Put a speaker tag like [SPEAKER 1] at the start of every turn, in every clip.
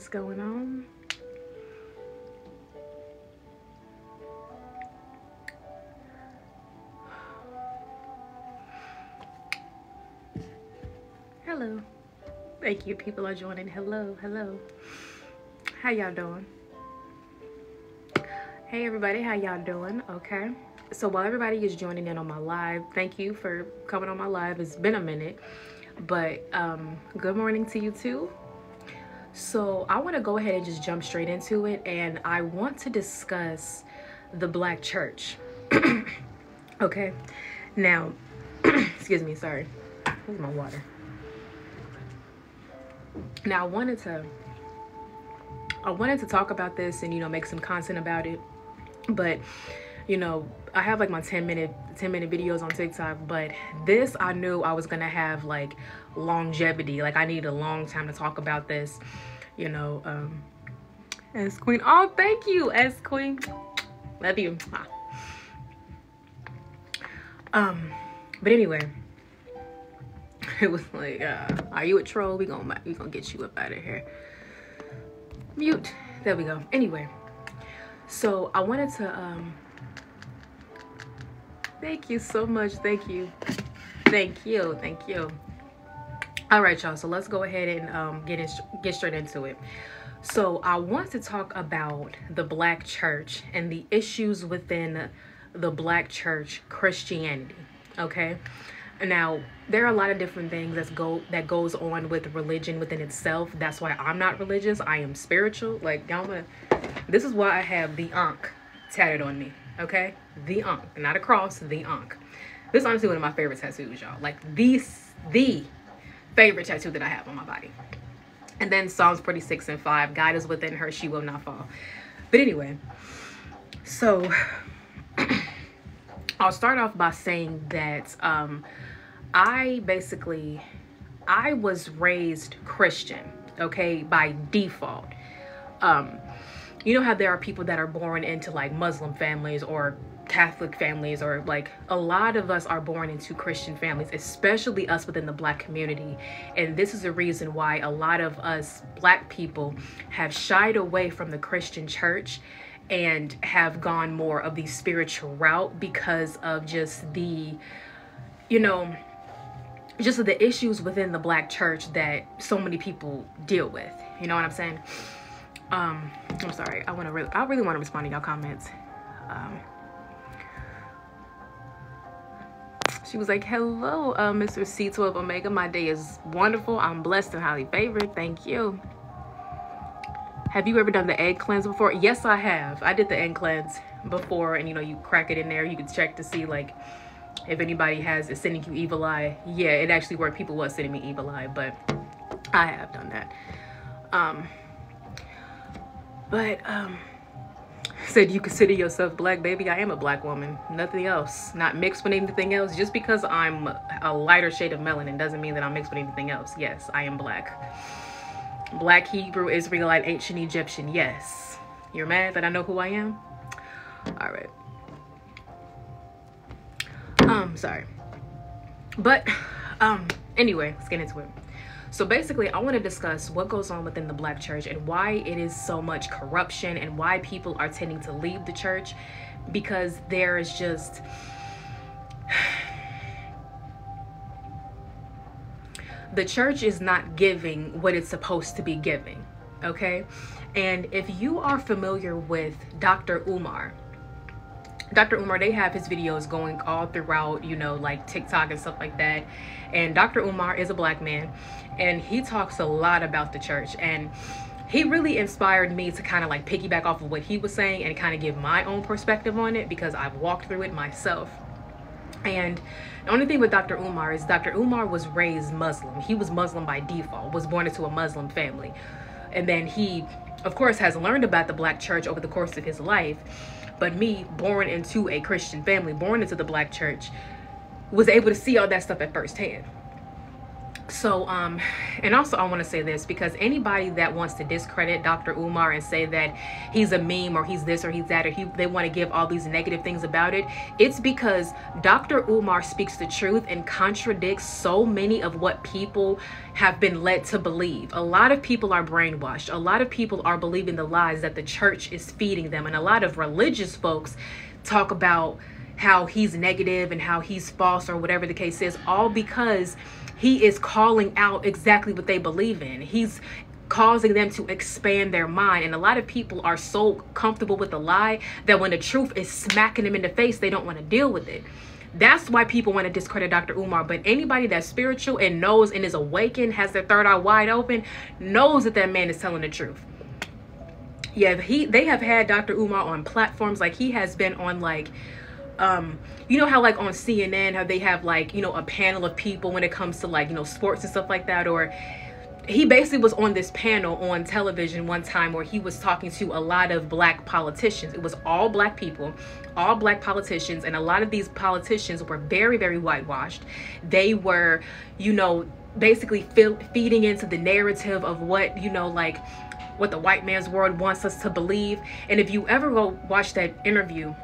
[SPEAKER 1] What's going on? Hello. Thank you. People are joining. Hello, hello. How y'all doing? Hey everybody, how y'all doing? Okay. So while everybody is joining in on my live, thank you for coming on my live. It's been a minute, but um, good morning to you too. So I want to go ahead and just jump straight into it, and I want to discuss the Black Church. okay. Now, excuse me. Sorry. Where's my water? Now I wanted to I wanted to talk about this and you know make some content about it. But you know, I have like my 10 minute 10 minute videos on TikTok, but this I knew I was going to have like longevity. Like I need a long time to talk about this, you know, um as queen. Oh, thank you, as queen. Love you. Um but anyway, it was like, uh, are you a troll? We gonna we gonna get you up out of here. Mute. There we go. Anyway, so I wanted to um. Thank you so much. Thank you. Thank you. Thank you. All right, y'all. So let's go ahead and um, get in, get straight into it. So I want to talk about the Black Church and the issues within the Black Church Christianity. Okay. Now, there are a lot of different things that go that goes on with religion within itself. That's why I'm not religious. I am spiritual. Like y'all, this is why I have the Ankh tatted on me. Okay, the Ankh, not a cross. The Ankh. This is honestly one of my favorite tattoos, y'all. Like these, the favorite tattoo that I have on my body. And then Psalms 46 and 5, God is within her, she will not fall. But anyway, so I'll start off by saying that um, I basically I was raised Christian, okay, by default. Um, you know how there are people that are born into like Muslim families or Catholic families, or like a lot of us are born into Christian families, especially us within the black community. And this is the reason why a lot of us black people have shied away from the Christian church and have gone more of the spiritual route because of just the, you know, just the issues within the black church that so many people deal with. You know what I'm saying? Um, I'm sorry. I want to really, I really want to respond to y'all comments. Um, she was like, hello, uh, Mr. C12 Omega. My day is wonderful. I'm blessed and highly favored. Thank you. Have you ever done the egg cleanse before? Yes, I have. I did the egg cleanse before and, you know, you crack it in there. You can check to see, like, if anybody has is sending you evil eye yeah it actually worked people was sending me evil eye but i have done that um but um said you consider yourself black baby. I am a black woman. Nothing else. Not mixed with anything else. Just because i'm a lighter shade of melanin doesn't mean that i'm mixed with anything else. Yes i am black. Black hebrew israelite ancient egyptian. Yes. You're mad that i know who i am? All right. Um, sorry. But, um, anyway, let's get into it. So basically, I want to discuss what goes on within the black church and why it is so much corruption and why people are tending to leave the church because there is just the church is not giving what it's supposed to be giving, okay? And if you are familiar with Dr. Umar, Dr. Umar, they have his videos going all throughout, you know, like TikTok and stuff like that. And Dr. Umar is a black man and he talks a lot about the church. And he really inspired me to kind of like piggyback off of what he was saying and kind of give my own perspective on it because I've walked through it myself. And the only thing with Dr. Umar is Dr. Umar was raised Muslim. He was Muslim by default, was born into a Muslim family. And then he, of course, has learned about the black church over the course of his life but me, born into a Christian family, born into the black church, was able to see all that stuff at first hand. So um and also i want to say this because anybody that wants to discredit dr umar and say that he's a meme or he's this or he's that or he they want to give all these negative things about it it's because dr umar speaks the truth and contradicts so many of what people have been led to believe. A lot of people are brainwashed. A lot of people are believing the lies that the church is feeding them. And a lot of religious folks talk about how he's negative and how he's false or whatever the case is all because he is calling out exactly what they believe in. He's causing them to expand their mind. And a lot of people are so comfortable with the lie that when the truth is smacking them in the face, they don't want to deal with it. That's why people want to discredit Dr. Umar. But anybody that's spiritual and knows and is awakened, has their third eye wide open, knows that that man is telling the truth. Yeah, he they have had Dr. Umar on platforms like he has been on like um you know how like on CNN how they have like you know a panel of people when it comes to like you know sports and stuff like that or he basically was on this panel on television one time where he was talking to a lot of black politicians. It was all black people, all black politicians, and a lot of these politicians were very, very whitewashed. They were, you know, basically feeding into the narrative of what, you know, like what the white man's world wants us to believe. And if you ever go watch that interview,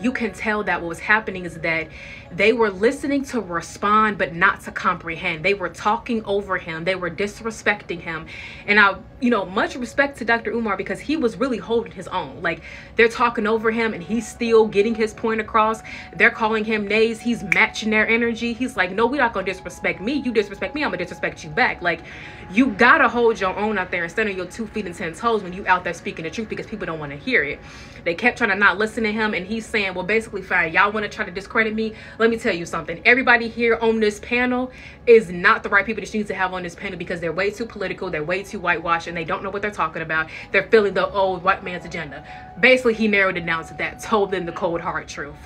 [SPEAKER 1] you can tell that what was happening is that they were listening to respond but not to comprehend. They were talking over him. They were disrespecting him. And i you know much respect to dr umar because he was really holding his own. Like they're talking over him and he's still getting his point across. They're calling him nays. He's matching their energy. He's like no we're not gonna disrespect me. You disrespect me i'm gonna disrespect you back. Like you gotta hold your own out there instead of your two feet and ten toes when you out there speaking the truth because people don't want to hear it. They kept trying to not listen to him and he's saying well basically fine. Y'all want to try to discredit me let me tell you something. Everybody here on this panel is not the right people that you need to have on this panel because they're way too political, they're way too whitewashed, and they don't know what they're talking about. They're feeling the old white man's agenda. Basically, he narrowed it down to that, told them the cold hard truth.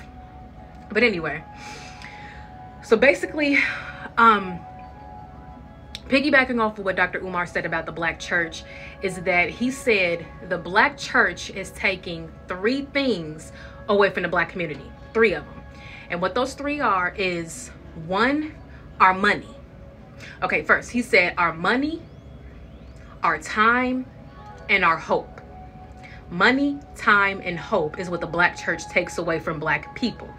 [SPEAKER 1] But anyway, so basically, um, piggybacking off of what Dr. Umar said about the black church is that he said the black church is taking three things away from the black community, three of them. And what those three are is one, our money. Okay, first, he said our money, our time, and our hope. Money, time, and hope is what the black church takes away from black people.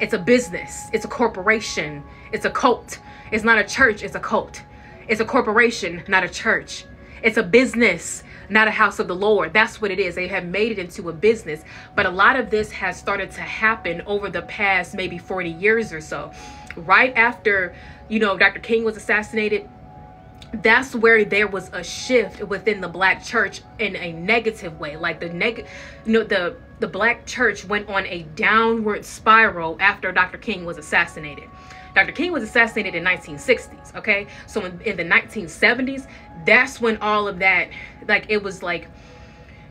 [SPEAKER 1] It's a business, it's a corporation, it's a cult. It's not a church, it's a cult. It's a corporation, not a church. It's a business, not a house of the Lord. That's what it is. They have made it into a business. But a lot of this has started to happen over the past maybe 40 years or so. Right after, you know, Dr. King was assassinated, that's where there was a shift within the black church in a negative way like the neg you know the the black church went on a downward spiral after dr king was assassinated Dr. King was assassinated in 1960s, okay? So in, in the 1970s, that's when all of that, like it was like,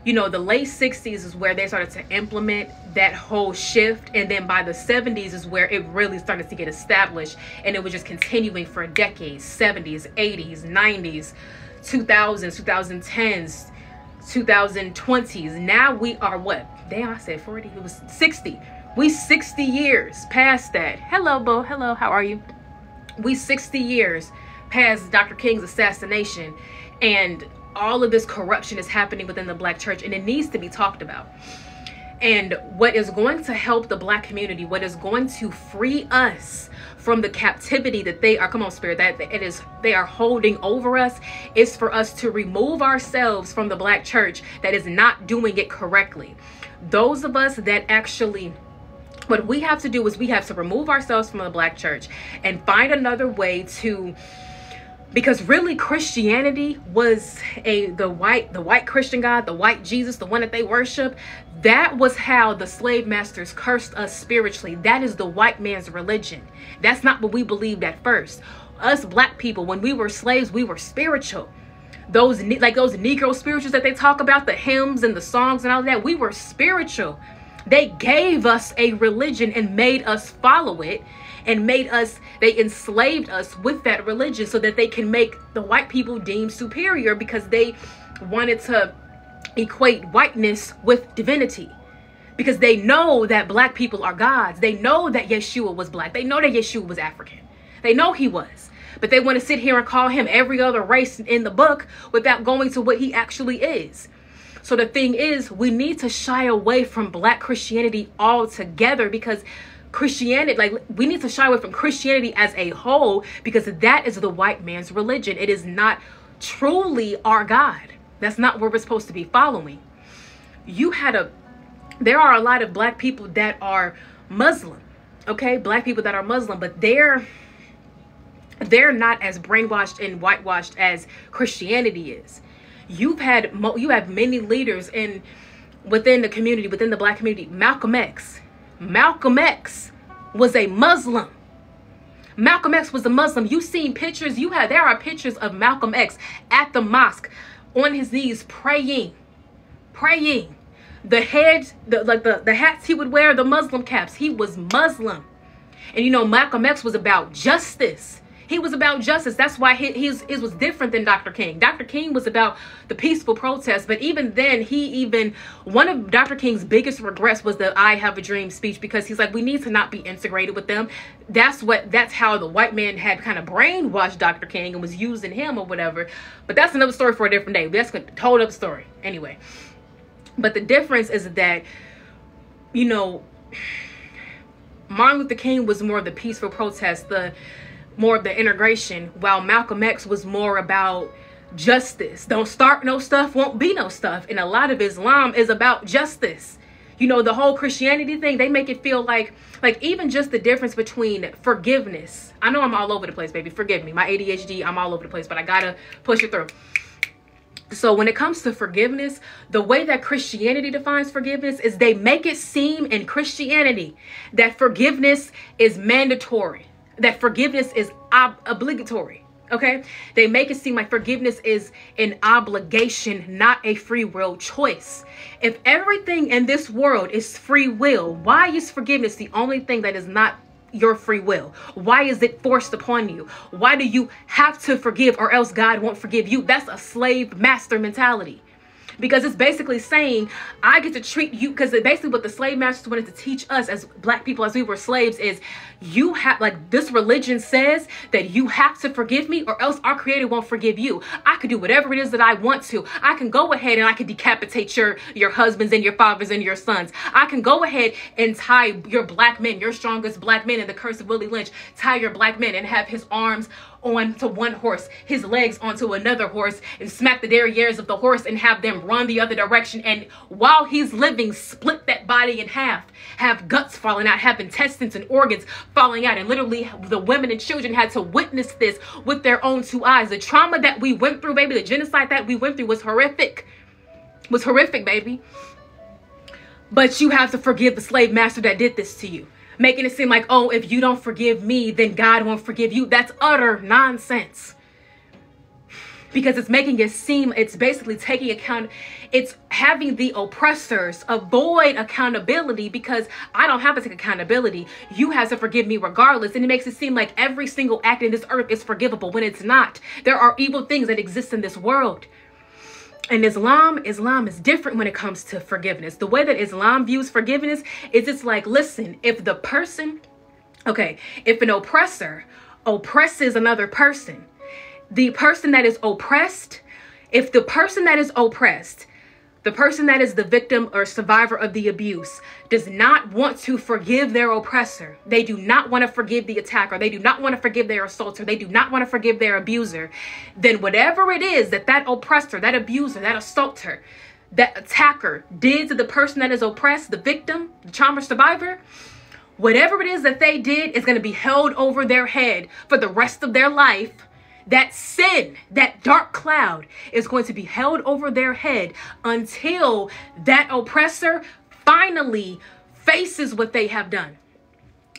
[SPEAKER 1] you know, the late 60s is where they started to implement that whole shift. And then by the 70s is where it really started to get established. And it was just continuing for decades 70s, 80s, 90s, 2000s, 2010s, 2020s. Now we are what? Damn, I said 40. It was 60. We 60 years past that. Hello, Bo. Hello, how are you? We 60 years past Dr. King's assassination, and all of this corruption is happening within the black church, and it needs to be talked about. And what is going to help the black community, what is going to free us from the captivity that they are, come on, spirit, that it is, they are holding over us, is for us to remove ourselves from the black church that is not doing it correctly. Those of us that actually what we have to do is we have to remove ourselves from the black church and find another way to because really christianity was a the white the white christian god the white jesus the one that they worship that was how the slave masters cursed us spiritually. That is the white man's religion. That's not what we believed at first. Us black people when we were slaves we were spiritual. Those like those negro spirituals that they talk about the hymns and the songs and all that we were spiritual they gave us a religion and made us follow it and made us, they enslaved us with that religion so that they can make the white people deem superior because they wanted to equate whiteness with divinity. Because they know that black people are gods. They know that Yeshua was black. They know that Yeshua was African. They know he was. but they want to sit here and call him every other race in the book without going to what he actually is. So the thing is, we need to shy away from black Christianity altogether because Christianity, like we need to shy away from Christianity as a whole because that is the white man's religion. It is not truly our God. That's not where we're supposed to be following. You had a, there are a lot of black people that are Muslim, okay? Black people that are Muslim, but they're, they're not as brainwashed and whitewashed as Christianity is you've had you have many leaders in within the community within the black community. Malcolm x. Malcolm x was a muslim. Malcolm x was a muslim. You've seen pictures you have there are pictures of malcolm x at the mosque on his knees praying praying. The heads the like the, the hats he would wear the muslim caps. He was muslim. And you know malcolm x was about justice he was about justice. That's why his, his was different than Dr. King. Dr. King was about the peaceful protest, but even then, he even one of Dr. King's biggest regrets was the "I Have a Dream" speech because he's like, we need to not be integrated with them. That's what that's how the white man had kind of brainwashed Dr. King and was using him or whatever. But that's another story for a different day. That's a total other story anyway. But the difference is that, you know. Martin Luther King was more the peaceful protest, the more of the integration, while Malcolm X was more about justice. Don't start no stuff, won't be no stuff. And a lot of Islam is about justice. You know, the whole Christianity thing, they make it feel like like even just the difference between forgiveness. I know I'm all over the place, baby. Forgive me. My ADHD, I'm all over the place, but I gotta push it through. So when it comes to forgiveness, the way that Christianity defines forgiveness is they make it seem in Christianity that forgiveness is mandatory that forgiveness is ob- obligatory. Okay? They make it seem like forgiveness is an obligation, not a free will choice. If everything in this world is free will, why is forgiveness the only thing that is not your free will? Why is it forced upon you? Why do you have to forgive or else God won't forgive you? That's a slave master mentality because it's basically saying I get to treat you because basically what the slave masters wanted to teach us as black people as we were slaves is you have like this religion says that you have to forgive me or else our creator won't forgive you. I could do whatever it is that I want to. I can go ahead and I can decapitate your your husbands and your fathers and your sons. I can go ahead and tie your black men, your strongest black men in the curse of Willie Lynch, tie your black men and have his arms onto one horse, his legs onto another horse, and smack the derrieres of the horse and have them run the other direction. And while he's living, split that body in half, have guts falling out, have intestines and organs falling out. And literally, the women and children had to witness this with their own two eyes. The trauma that we went through, baby, the genocide that we went through was horrific. Was horrific, baby. But you have to forgive the slave master that did this to you making it seem like, oh, if you don't forgive me, then God won't forgive you. That's utter nonsense. Because it's making it seem, it's basically taking account, it's having the oppressors avoid accountability because I don't have to take accountability. You have to forgive me regardless. And it makes it seem like every single act in this earth is forgivable when it's not. There are evil things that exist in this world in Islam, Islam is different when it comes to forgiveness. The way that Islam views forgiveness is it's like, listen, if the person, okay, if an oppressor oppresses another person, the person that is oppressed, if the person that is oppressed the person that is the victim or survivor of the abuse does not want to forgive their oppressor. They do not want to forgive the attacker. They do not want to forgive their assaulter. They do not want to forgive their abuser. Then whatever it is that that oppressor, that abuser, that assaulter, that attacker did to the person that is oppressed, the victim, the trauma survivor, whatever it is that they did is going to be held over their head for the rest of their life that sin, that dark cloud is going to be held over their head until that oppressor finally faces what they have done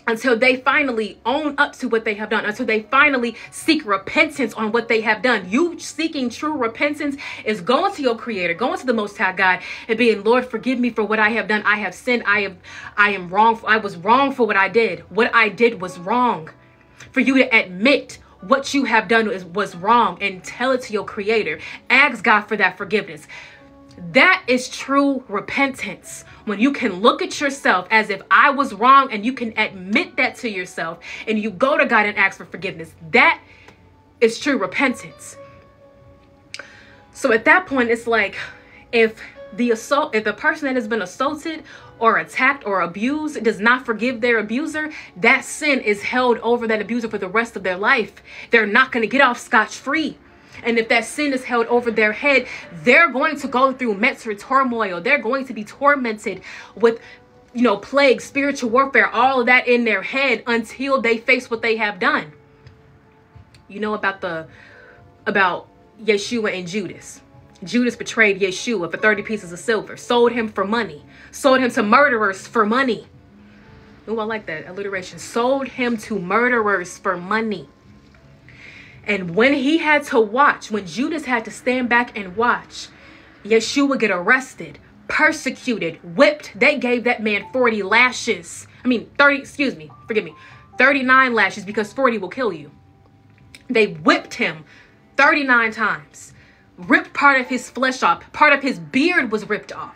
[SPEAKER 1] until they finally own up to what they have done, until they finally seek repentance on what they have done. You seeking true repentance is going to your creator, going to the most high God and being, Lord, forgive me for what I have done. I have sinned. I have I am wrong. I was wrong for what I did. What I did was wrong. For you to admit what you have done is, was wrong and tell it to your creator. Ask God for that forgiveness. That is true repentance. When you can look at yourself as if I was wrong and you can admit that to yourself and you go to God and ask for forgiveness. That is true repentance. So at that point, it's like if the assault, if the person that has been assaulted or attacked or abused does not forgive their abuser, that sin is held over that abuser for the rest of their life. They're not going to get off scotch free. And if that sin is held over their head, they're going to go through mental turmoil. They're going to be tormented with, you know, plague, spiritual warfare, all of that in their head until they face what they have done. You know about the about Yeshua and Judas. Judas betrayed Yeshua for 30 pieces of silver, sold him for money, sold him to murderers for money. Oh, I like that alliteration. Sold him to murderers for money. And when he had to watch, when Judas had to stand back and watch, Yeshua would get arrested, persecuted, whipped, they gave that man 40 lashes. I mean, 30, excuse me, forgive me, 39 lashes because 40 will kill you. They whipped him 39 times, ripped part of his flesh off, part of his beard was ripped off.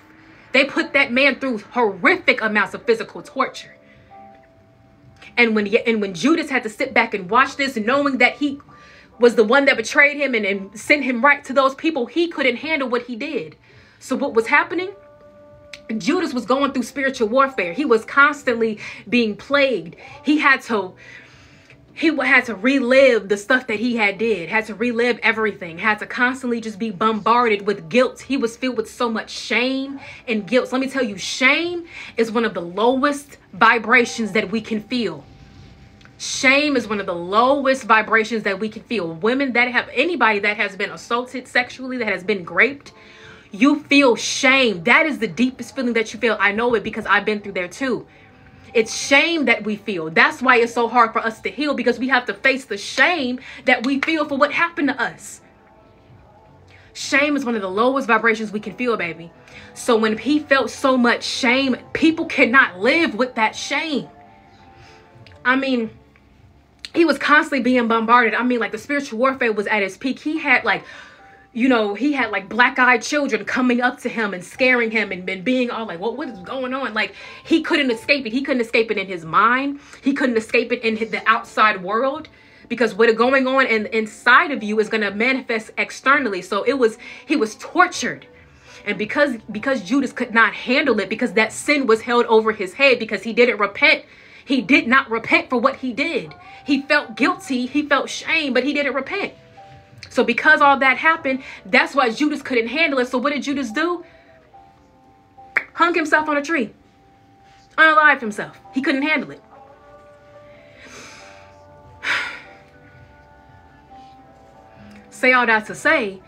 [SPEAKER 1] They put that man through horrific amounts of physical torture. And when and when Judas had to sit back and watch this, knowing that he was the one that betrayed him and, and sent him right to those people, he couldn't handle what he did. So what was happening? Judas was going through spiritual warfare. He was constantly being plagued. He had to he had to relive the stuff that he had did had to relive everything had to constantly just be bombarded with guilt. He was filled with so much shame and guilt. So let me tell you shame is one of the lowest vibrations that we can feel. Shame is one of the lowest vibrations that we can feel. Women that have anybody that has been assaulted sexually that has been raped you feel shame. That is the deepest feeling that you feel. I know it because i've been through there too it's shame that we feel. That's why it's so hard for us to heal because we have to face the shame that we feel for what happened to us. Shame is one of the lowest vibrations we can feel, baby. So when he felt so much shame, people cannot live with that shame. I mean, he was constantly being bombarded. I mean, like the spiritual warfare was at its peak. He had like you know, he had like black eyed children coming up to him and scaring him and, and being all like, what, what is going on? Like he couldn't escape it. He couldn't escape it in his mind. He couldn't escape it in the outside world because what is going on in, inside of you is going to manifest externally. So it was, he was tortured. And because, because Judas could not handle it, because that sin was held over his head, because he didn't repent, he did not repent for what he did. He felt guilty. He felt shame, but he didn't repent. So because all that happened, that's why Judas couldn't handle it. So what did Judas do? Hung himself on a tree. Unalived himself. He couldn't handle it. say all that to say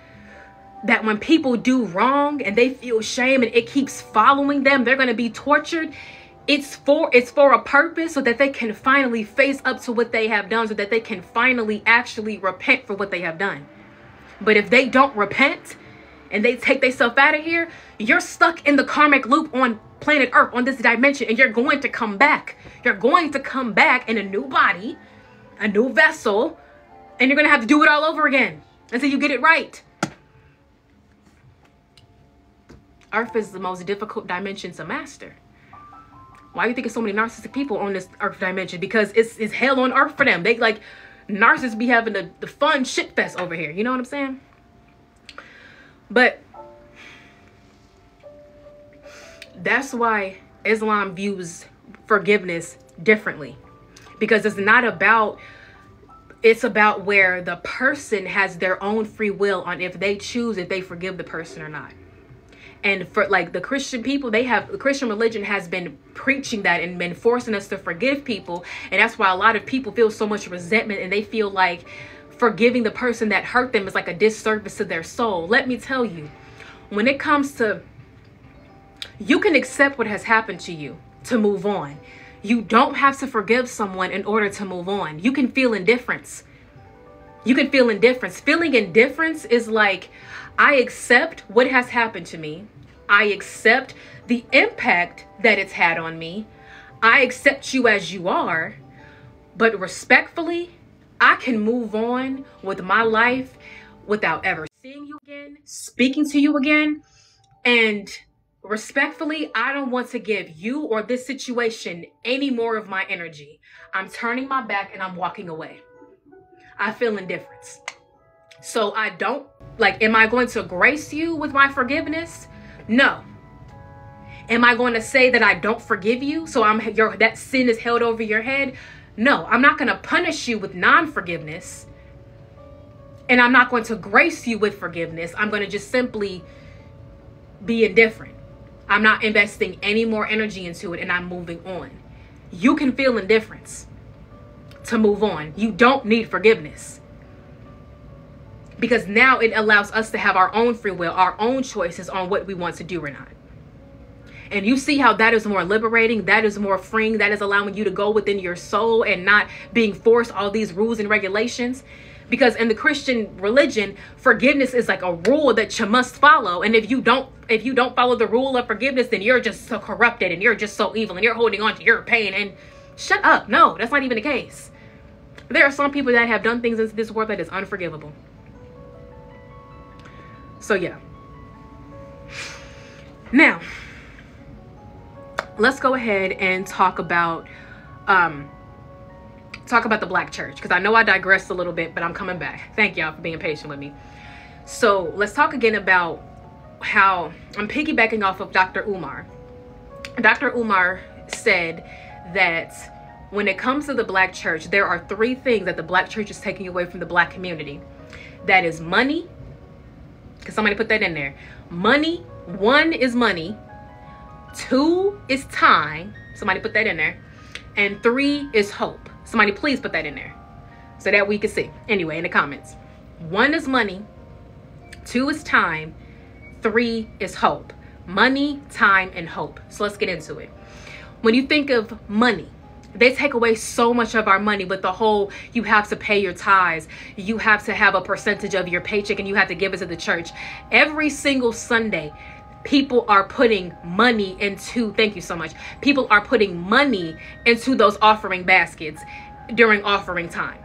[SPEAKER 1] that when people do wrong and they feel shame and it keeps following them, they're going to be tortured it's for it's for a purpose so that they can finally face up to what they have done so that they can finally actually repent for what they have done. But if they don't repent and they take themselves out of here you're stuck in the karmic loop on planet earth on this dimension and you're going to come back. You're going to come back in a new body a new vessel and you're going to have to do it all over again until you get it right. Earth is the most difficult dimension to master why you think so many narcissistic people on this earth dimension? Because it's, it's hell on earth for them. They like narcissists be having the, the fun shit fest over here. You know what I'm saying? But that's why Islam views forgiveness differently. Because it's not about it's about where the person has their own free will on if they choose if they forgive the person or not and for like the christian people they have the christian religion has been preaching that and been forcing us to forgive people. And that's why a lot of people feel so much resentment and they feel like forgiving the person that hurt them is like a disservice to their soul. Let me tell you when it comes to you can accept what has happened to you to move on. You don't have to forgive someone in order to move on. You can feel indifference. You can feel indifference. Feeling indifference is like I accept what has happened to me. I accept the impact that it's had on me. I accept you as you are. But respectfully, I can move on with my life without ever seeing you again, speaking to you again. And respectfully, I don't want to give you or this situation any more of my energy. I'm turning my back and I'm walking away. I feel indifference. So I don't like, am I going to grace you with my forgiveness? No. Am I going to say that I don't forgive you? So I'm your that sin is held over your head? No, I'm not going to punish you with non-forgiveness. And I'm not going to grace you with forgiveness. I'm going to just simply be indifferent. I'm not investing any more energy into it and I'm moving on. You can feel indifference to move on. You don't need forgiveness. Because now it allows us to have our own free will, our own choices on what we want to do or not. And you see how that is more liberating, that is more freeing, that is allowing you to go within your soul and not being forced all these rules and regulations. Because in the christian religion forgiveness is like a rule that you must follow. And if you don't if you don't follow the rule of forgiveness then you're just so corrupted and you're just so evil and you're holding on to your pain. And shut up. No that's not even the case. There are some people that have done things in this world that is unforgivable so yeah now let's go ahead and talk about um talk about the black church because I know I digressed a little bit, but I'm coming back. Thank y'all for being patient with me. So let's talk again about how I'm piggybacking off of Dr. Umar. Dr. Umar said that when it comes to the black church, there are three things that the black church is taking away from the black community. That is money. Because somebody put that in there. Money. One is money. Two is time. Somebody put that in there. And three is hope. Somebody please put that in there so that we can see. Anyway, in the comments. One is money. Two is time. Three is hope. Money, time, and hope. So let's get into it. When you think of money, they take away so much of our money with the whole you have to pay your tithes. You have to have a percentage of your paycheck and you have to give it to the church. Every single sunday people are putting money into thank you so much. People are putting money into those offering baskets during offering time.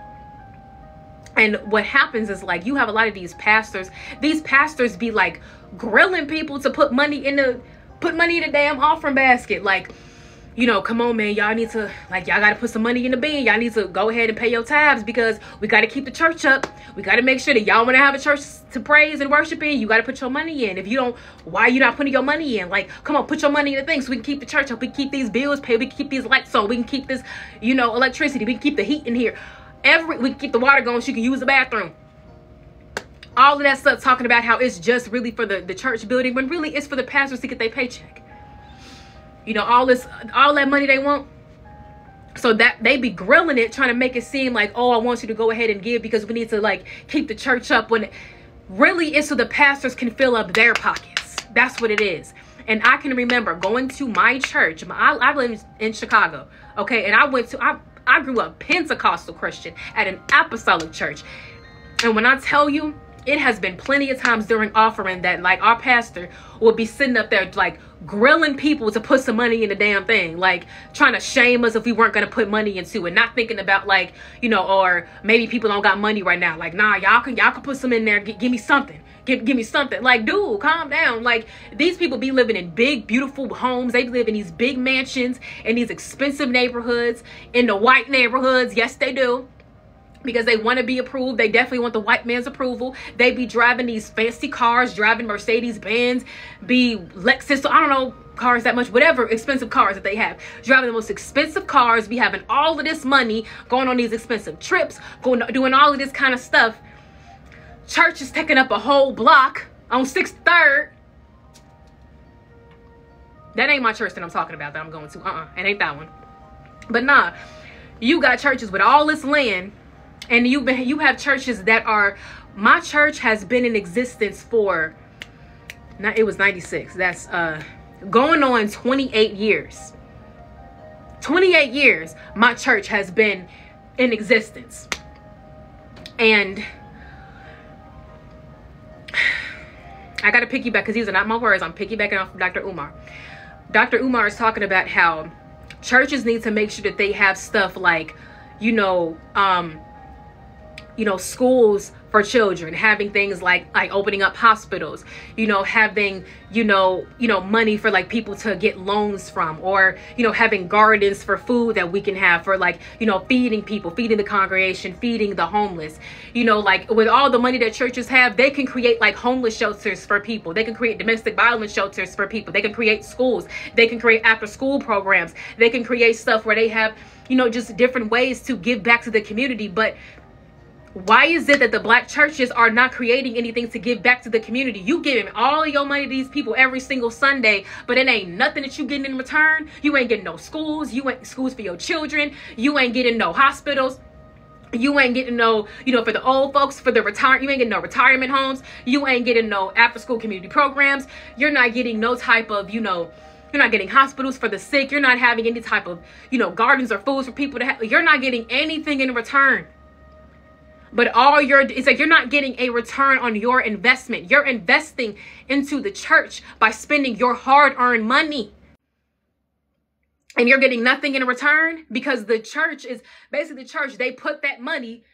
[SPEAKER 1] And what happens is like you have a lot of these pastors these pastors be like grilling people to put money in the put money in the damn offering basket. Like you know, come on, man, y'all need to, like, y'all got to put some money in the bin. Y'all need to go ahead and pay your tabs because we got to keep the church up. We got to make sure that y'all want to have a church to praise and worship in. You got to put your money in. If you don't, why you not putting your money in? Like, come on, put your money in the thing so we can keep the church up. We keep these bills paid. We keep these lights on. We can keep this, you know, electricity. We can keep the heat in here. Every, we keep the water going so you can use the bathroom all of that stuff talking about how it's just really for the, the church building when really it's for the pastors to get their paycheck you know all this all that money they want. So that they be grilling it trying to make it seem like oh i want you to go ahead and give because we need to like keep the church up when really it's so the pastors can fill up their pockets. That's what it is. And i can remember going to my church I, I live in chicago okay? And i went to i i grew up pentecostal christian at an apostolic church. And when i tell you it has been plenty of times during offering that like our pastor will be sitting up there like grilling people to put some money in the damn thing. Like trying to shame us if we weren't going to put money into it. Not thinking about like you know or maybe people don't got money right now. Like nah y'all can y'all can put some in there. G- give me something. Give, give me something. Like dude calm down. Like these people be living in big beautiful homes. They live in these big mansions in these expensive neighborhoods in the white neighborhoods. Yes they do because they want to be approved. They definitely want the white man's approval. They be driving these fancy cars, driving Mercedes Benz, be Lexus, so I don't know cars that much, whatever expensive cars that they have. Driving the most expensive cars, be having all of this money, going on these expensive trips, going doing all of this kind of stuff. Church is taking up a whole block on 6th 3rd. That ain't my church that I'm talking about that I'm going to. Uh-uh. It ain't that one. But nah, you got churches with all this land and you you have churches that are my church has been in existence for not it was 96 that's uh going on 28 years 28 years my church has been in existence and I gotta piggyback because these are not my words. I'm piggybacking off of Dr. Umar. Dr. Umar is talking about how churches need to make sure that they have stuff like, you know, um, you know, schools for children having things like like opening up hospitals you know having you know you know money for like people to get loans from or you know having gardens for food that we can have for like you know feeding people feeding the congregation feeding the homeless. You know like with all the money that churches have they can create like homeless shelters for people. They can create domestic violence shelters for people. They can create schools. They can create after school programs. They can create stuff where they have you know just different ways to give back to the community. But why is it that the black churches are not creating anything to give back to the community? You giving all your money to these people every single Sunday, but it ain't nothing that you getting in return. You ain't getting no schools. You ain't schools for your children. You ain't getting no hospitals. You ain't getting no, you know, for the old folks, for the retire, you ain't getting no retirement homes. You ain't getting no after school community programs. You're not getting no type of, you know, you're not getting hospitals for the sick. You're not having any type of, you know, gardens or foods for people to have. You're not getting anything in return but all your it's like you're not getting a return on your investment. You're investing into the church by spending your hard-earned money. And you're getting nothing in return because the church is basically the church they put that money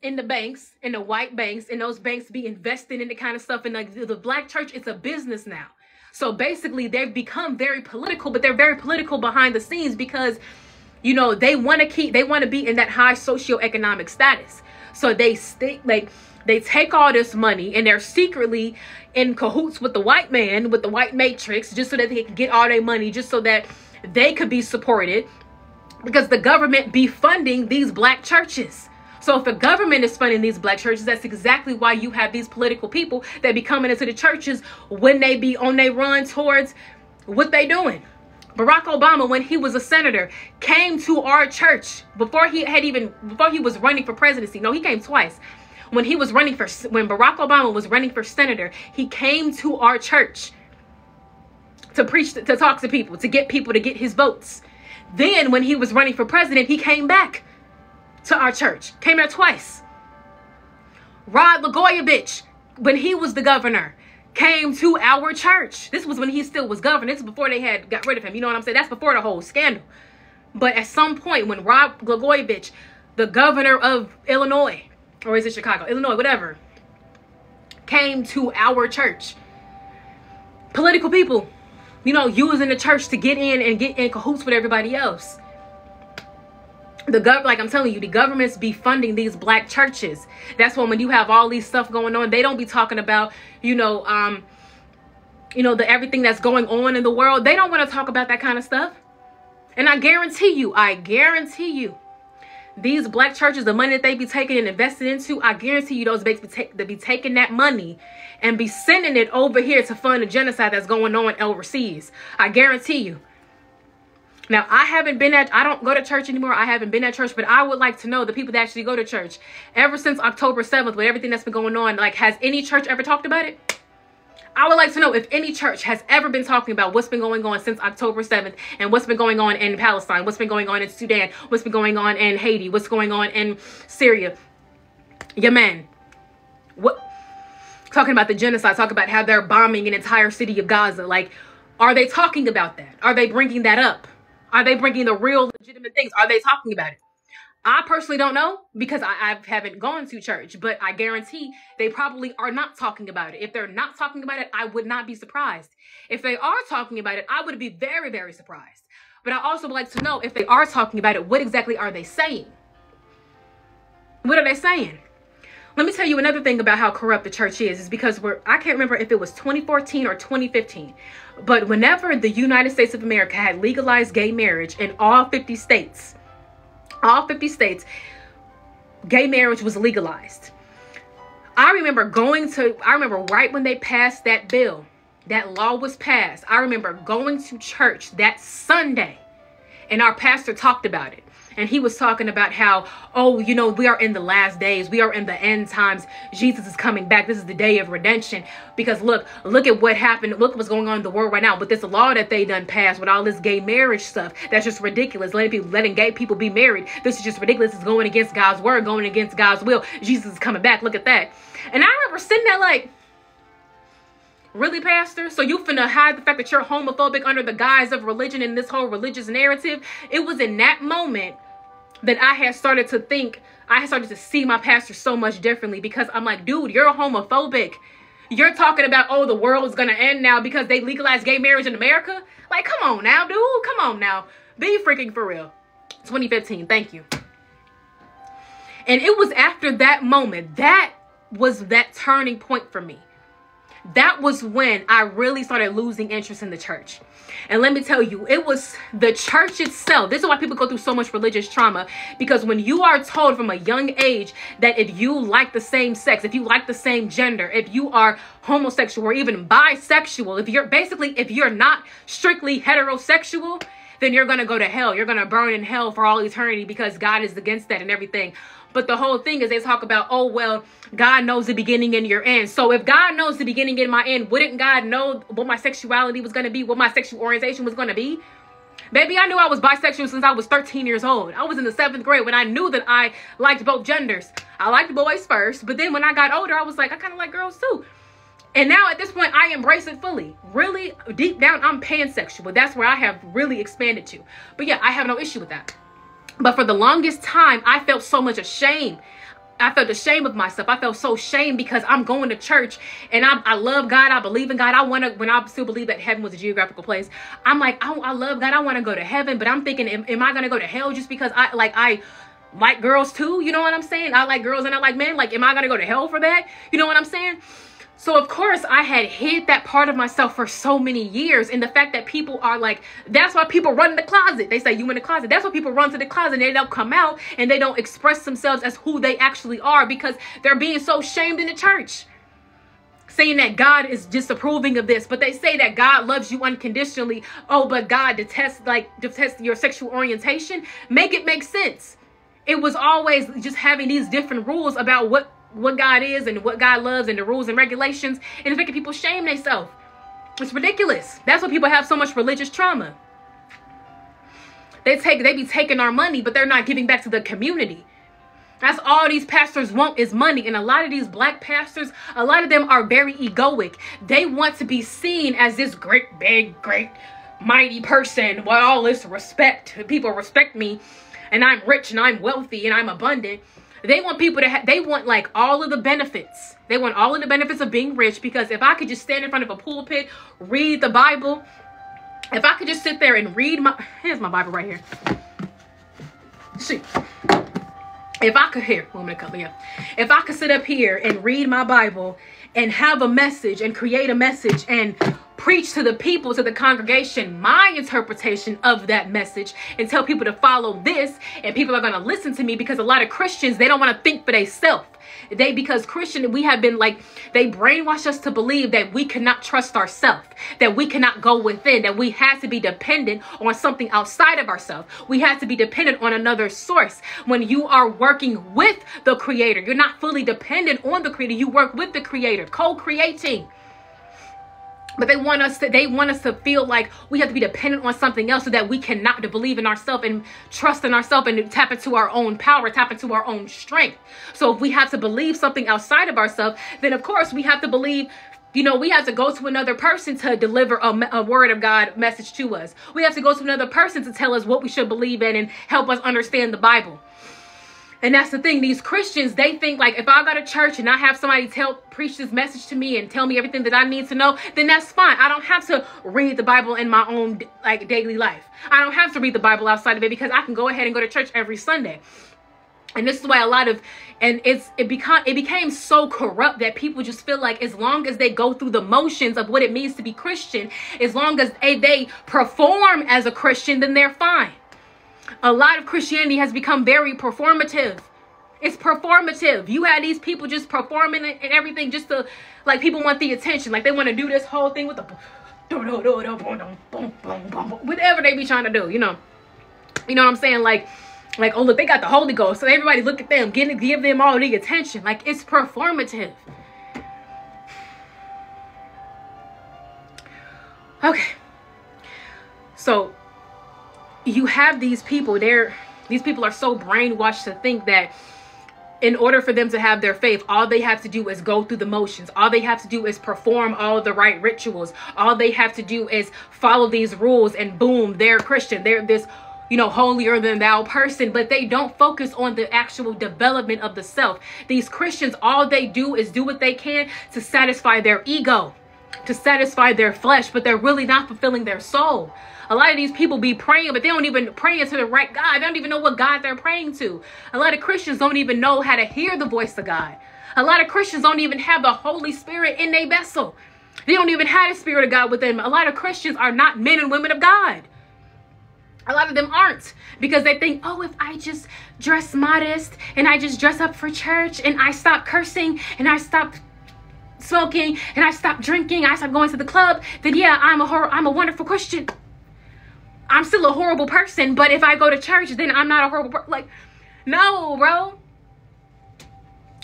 [SPEAKER 1] in the banks in the white banks and those banks be investing in the kind of stuff. And like the black church it's a business now. So basically they've become very political but they're very political behind the scenes because you know they want to keep they want to be in that high socioeconomic status so they stick like they take all this money and they're secretly in cahoots with the white man, with the white matrix, just so that they can get all their money, just so that they could be supported. Because the government be funding these black churches. So if the government is funding these black churches, that's exactly why you have these political people that be coming into the churches when they be on their run towards what they doing. Barack Obama, when he was a senator, came to our church before he had even before he was running for presidency. No, he came twice. When he was running for when Barack Obama was running for senator, he came to our church to preach to talk to people, to get people to get his votes. Then when he was running for president, he came back to our church. Came there twice. Rod Blagojevich, when he was the governor, came to our church. This was when he still was governor. This is before they had got rid of him. You know what I'm saying? That's before the whole scandal. But at some point, when Rob Blagojevich, the governor of Illinois, or is it Chicago? Illinois, whatever, came to our church. Political people, you know, using the church to get in and get in cahoots with everybody else the gov like i'm telling you the governments be funding these black churches. That's when when you have all these stuff going on they don't be talking about you know um you know the everything that's going on in the world. They don't want to talk about that kind of stuff. And i guarantee you i guarantee you these black churches the money that they be taking and investing into i guarantee you those banks be, take, they be taking that money and be sending it over here to fund the genocide that's going on overseas. I guarantee you now, I haven't been at, I don't go to church anymore. I haven't been at church, but I would like to know the people that actually go to church. Ever since October 7th, with everything that's been going on, like, has any church ever talked about it? I would like to know if any church has ever been talking about what's been going on since October 7th and what's been going on in Palestine, what's been going on in Sudan, what's been going on in Haiti, what's going on in Syria, Yemen. What? Talking about the genocide, talk about how they're bombing an entire city of Gaza. Like, are they talking about that? Are they bringing that up? Are they bringing the real legitimate things? Are they talking about it? I personally don't know because I, I, haven't gone to church, but I guarantee they probably are not talking about it. If they're not talking about it, I would not be surprised. If they are talking about it, I would be very, very surprised. But I also would like to know if they are talking about it, what exactly are they saying? What are they saying? Let me tell you another thing about how corrupt the church is, is because we're, I can't remember if it was 2014 or 2015, but whenever the United States of America had legalized gay marriage in all 50 states, all 50 states, gay marriage was legalized. I remember going to, I remember right when they passed that bill, that law was passed. I remember going to church that Sunday and our pastor talked about it and he was talking about how oh you know we are in the last days. We are in the end times. Jesus is coming back. This is the day of redemption. Because look look at what happened. Look what's going on in the world right now. With this law that they done passed with all this gay marriage stuff that's just ridiculous. Letting people letting gay people be married. This is just ridiculous. It's going against god's word going against god's will. Jesus is coming back. Look at that. And i remember sitting there like Really, Pastor? So you finna hide the fact that you're homophobic under the guise of religion and this whole religious narrative? It was in that moment that I had started to think, I had started to see my pastor so much differently because I'm like, dude, you're homophobic. You're talking about, oh, the world is going to end now because they legalized gay marriage in America? Like, come on now, dude. Come on now. Be freaking for real. 2015. Thank you. And it was after that moment, that was that turning point for me. That was when I really started losing interest in the church. And let me tell you, it was the church itself. This is why people go through so much religious trauma. Because when you are told from a young age that if you like the same sex, if you like the same gender, if you are homosexual or even bisexual, if you're basically, if you're not strictly heterosexual, then you're going to go to hell. You're going to burn in hell for all eternity because God is against that and everything. But the whole thing is they talk about, oh, well, God knows the beginning and your end. So if God knows the beginning and my end, wouldn't God know what my sexuality was going to be, what my sexual orientation was going to be? Baby, I knew I was bisexual since I was 13 years old. I was in the seventh grade when I knew that I liked both genders. I liked boys first, but then when I got older, I was like, I kind of like girls too. And now at this point, I embrace it fully. Really, deep down, I'm pansexual. That's where I have really expanded to. But yeah, I have no issue with that. But for the longest time, I felt so much ashamed. I felt ashamed of myself. I felt so ashamed because I'm going to church and I, I love God. I believe in God. I want to, when I still believe that heaven was a geographical place, I'm like, I, I love God. I want to go to heaven. But I'm thinking, am, am I going to go to hell just because I, like, I, like girls too, you know what I'm saying? I like girls and I like men. Like, am I gonna go to hell for that? You know what I'm saying? So of course I had hid that part of myself for so many years. And the fact that people are like, that's why people run in the closet. They say you in the closet. That's why people run to the closet and they don't come out and they don't express themselves as who they actually are because they're being so shamed in the church. Saying that God is disapproving of this, but they say that God loves you unconditionally. Oh, but God detests like detests your sexual orientation. Make it make sense. It was always just having these different rules about what what God is and what God loves and the rules and regulations, and it's making people shame themselves. It's ridiculous. That's why people have so much religious trauma. They take they be taking our money, but they're not giving back to the community. That's all these pastors want is money. And a lot of these black pastors, a lot of them are very egoic. They want to be seen as this great, big, great, mighty person with all this respect. People respect me and I'm rich and I'm wealthy and I'm abundant. They want people to have, they want like all of the benefits. They want all of the benefits of being rich because if I could just stand in front of a pulpit, read the Bible, if I could just sit there and read my, here's my Bible right here. See, if I could hear, woman of color, yeah. If I could sit up here and read my Bible and have a message and create a message and preach to the people, to the congregation, my interpretation of that message and tell people to follow this. And people are going to listen to me because a lot of Christians, they don't want to think for themselves. They, because Christian, we have been like, they brainwash us to believe that we cannot trust ourselves, that we cannot go within, that we have to be dependent on something outside of ourselves. We have to be dependent on another source. When you are working with the creator, you're not fully dependent on the creator. You work with the creator, co-creating but they want us to they want us to feel like we have to be dependent on something else so that we cannot believe in ourselves and trust in ourselves and tap into our own power tap into our own strength so if we have to believe something outside of ourselves then of course we have to believe you know, we have to go to another person to deliver a, a, word of God message to us. We have to go to another person to tell us what we should believe in and help us understand the Bible. And that's the thing. These Christians, they think like if I go to church and I have somebody tell preach this message to me and tell me everything that I need to know, then that's fine. I don't have to read the Bible in my own like daily life. I don't have to read the Bible outside of it because I can go ahead and go to church every Sunday. And this is why a lot of and it's it become it became so corrupt that people just feel like as long as they go through the motions of what it means to be Christian, as long as they, they perform as a Christian, then they're fine a lot of Christianity has become very performative. It's performative. You had these people just performing and everything just to, like, people want the attention. Like, they want to do this whole thing with the, whatever they be trying to do, you know. You know what I'm saying? Like, like, oh, look, they got the Holy Ghost. So everybody look at them, give, give them all the attention. Like, it's performative. Okay. So, you have these people they're these people are so brainwashed to think that in order for them to have their faith all they have to do is go through the motions all they have to do is perform all the right rituals all they have to do is follow these rules and boom they're christian they're this you know, holier than thou person, but they don't focus on the actual development of the self. These Christians, all they do is do what they can to satisfy their ego, to satisfy their flesh, but they're really not fulfilling their soul. A lot of these people be praying, but they don't even pray to the right God. They don't even know what God they're praying to. A lot of Christians don't even know how to hear the voice of God. A lot of Christians don't even have the Holy Spirit in their vessel. They don't even have the Spirit of God within them. A lot of Christians are not men and women of God. A lot of them aren't because they think, oh, if I just dress modest and I just dress up for church and I stop cursing and I stop smoking and I stop drinking, I stop going to the club, then yeah, I'm a hor- I'm a wonderful Christian. I'm still a horrible person, but if I go to church, then I'm not a horrible person. Like, no, bro.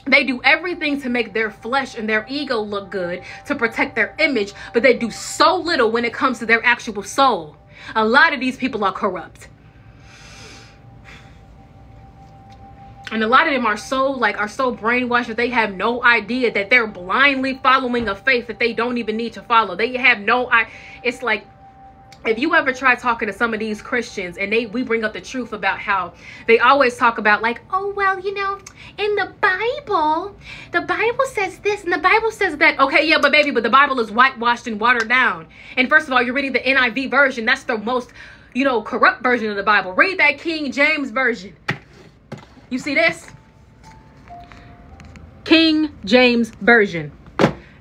[SPEAKER 1] They do everything to make their flesh and their ego look good to protect their image, but they do so little when it comes to their actual soul. A lot of these people are corrupt. And a lot of them are so like are so brainwashed that they have no idea that they're blindly following a faith that they don't even need to follow. They have no I it's like if you ever try talking to some of these Christians and they we bring up the truth about how they always talk about like, oh well, you know, in the Bible, the Bible says this and the Bible says that. Okay, yeah, but baby, but the Bible is whitewashed and watered down. And first of all, you're reading the NIV version. That's the most, you know, corrupt version of the Bible. Read that King James version. You see this? King James version.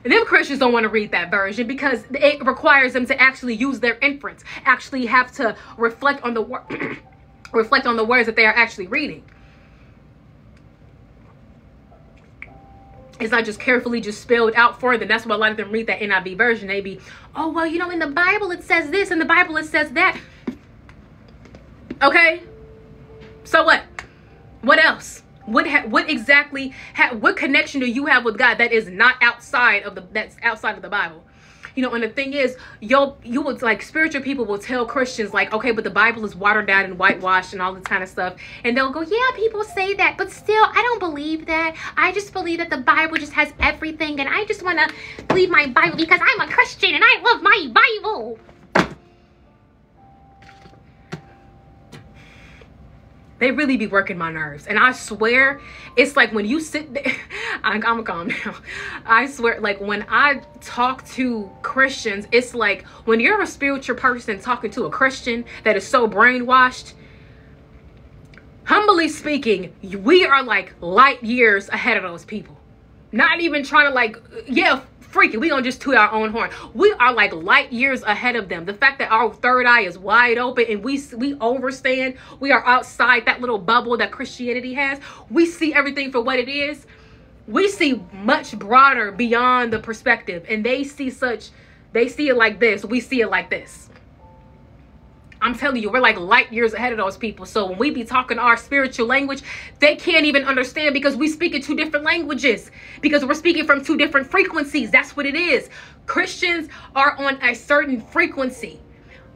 [SPEAKER 1] Them Christians don't want to read that version because it requires them to actually use their inference, actually have to reflect on the word, reflect on the words that they are actually reading. It's not just carefully just spelled out for them. That's why a lot of them read that NIV version. They be, oh well, you know, in the Bible it says this, in the Bible it says that. Okay, so what? What else? What ha- what exactly ha- what connection do you have with God that is not outside of the that's outside of the Bible? You know, and the thing is, you'll you would like spiritual people will tell Christians like, okay, but the Bible is watered down and whitewashed and all this kind of stuff, and they'll go, yeah, people say that, but still, I don't believe that. I just believe that the Bible just has everything, and I just want to believe my Bible because I'm a Christian and I love my Bible. They really be working my nerves. And I swear, it's like when you sit there, I'm, I'm calm now. I swear, like when I talk to Christians, it's like when you're a spiritual person talking to a Christian that is so brainwashed, humbly speaking, we are like light years ahead of those people. Not even trying to like, yeah, freaking. We gonna just toot our own horn. We are like light years ahead of them. The fact that our third eye is wide open and we we overstand, we are outside that little bubble that Christianity has. We see everything for what it is. We see much broader beyond the perspective, and they see such. They see it like this. We see it like this. I'm telling you, we're like light years ahead of those people. So when we be talking our spiritual language, they can't even understand because we speak in two different languages, because we're speaking from two different frequencies. That's what it is. Christians are on a certain frequency.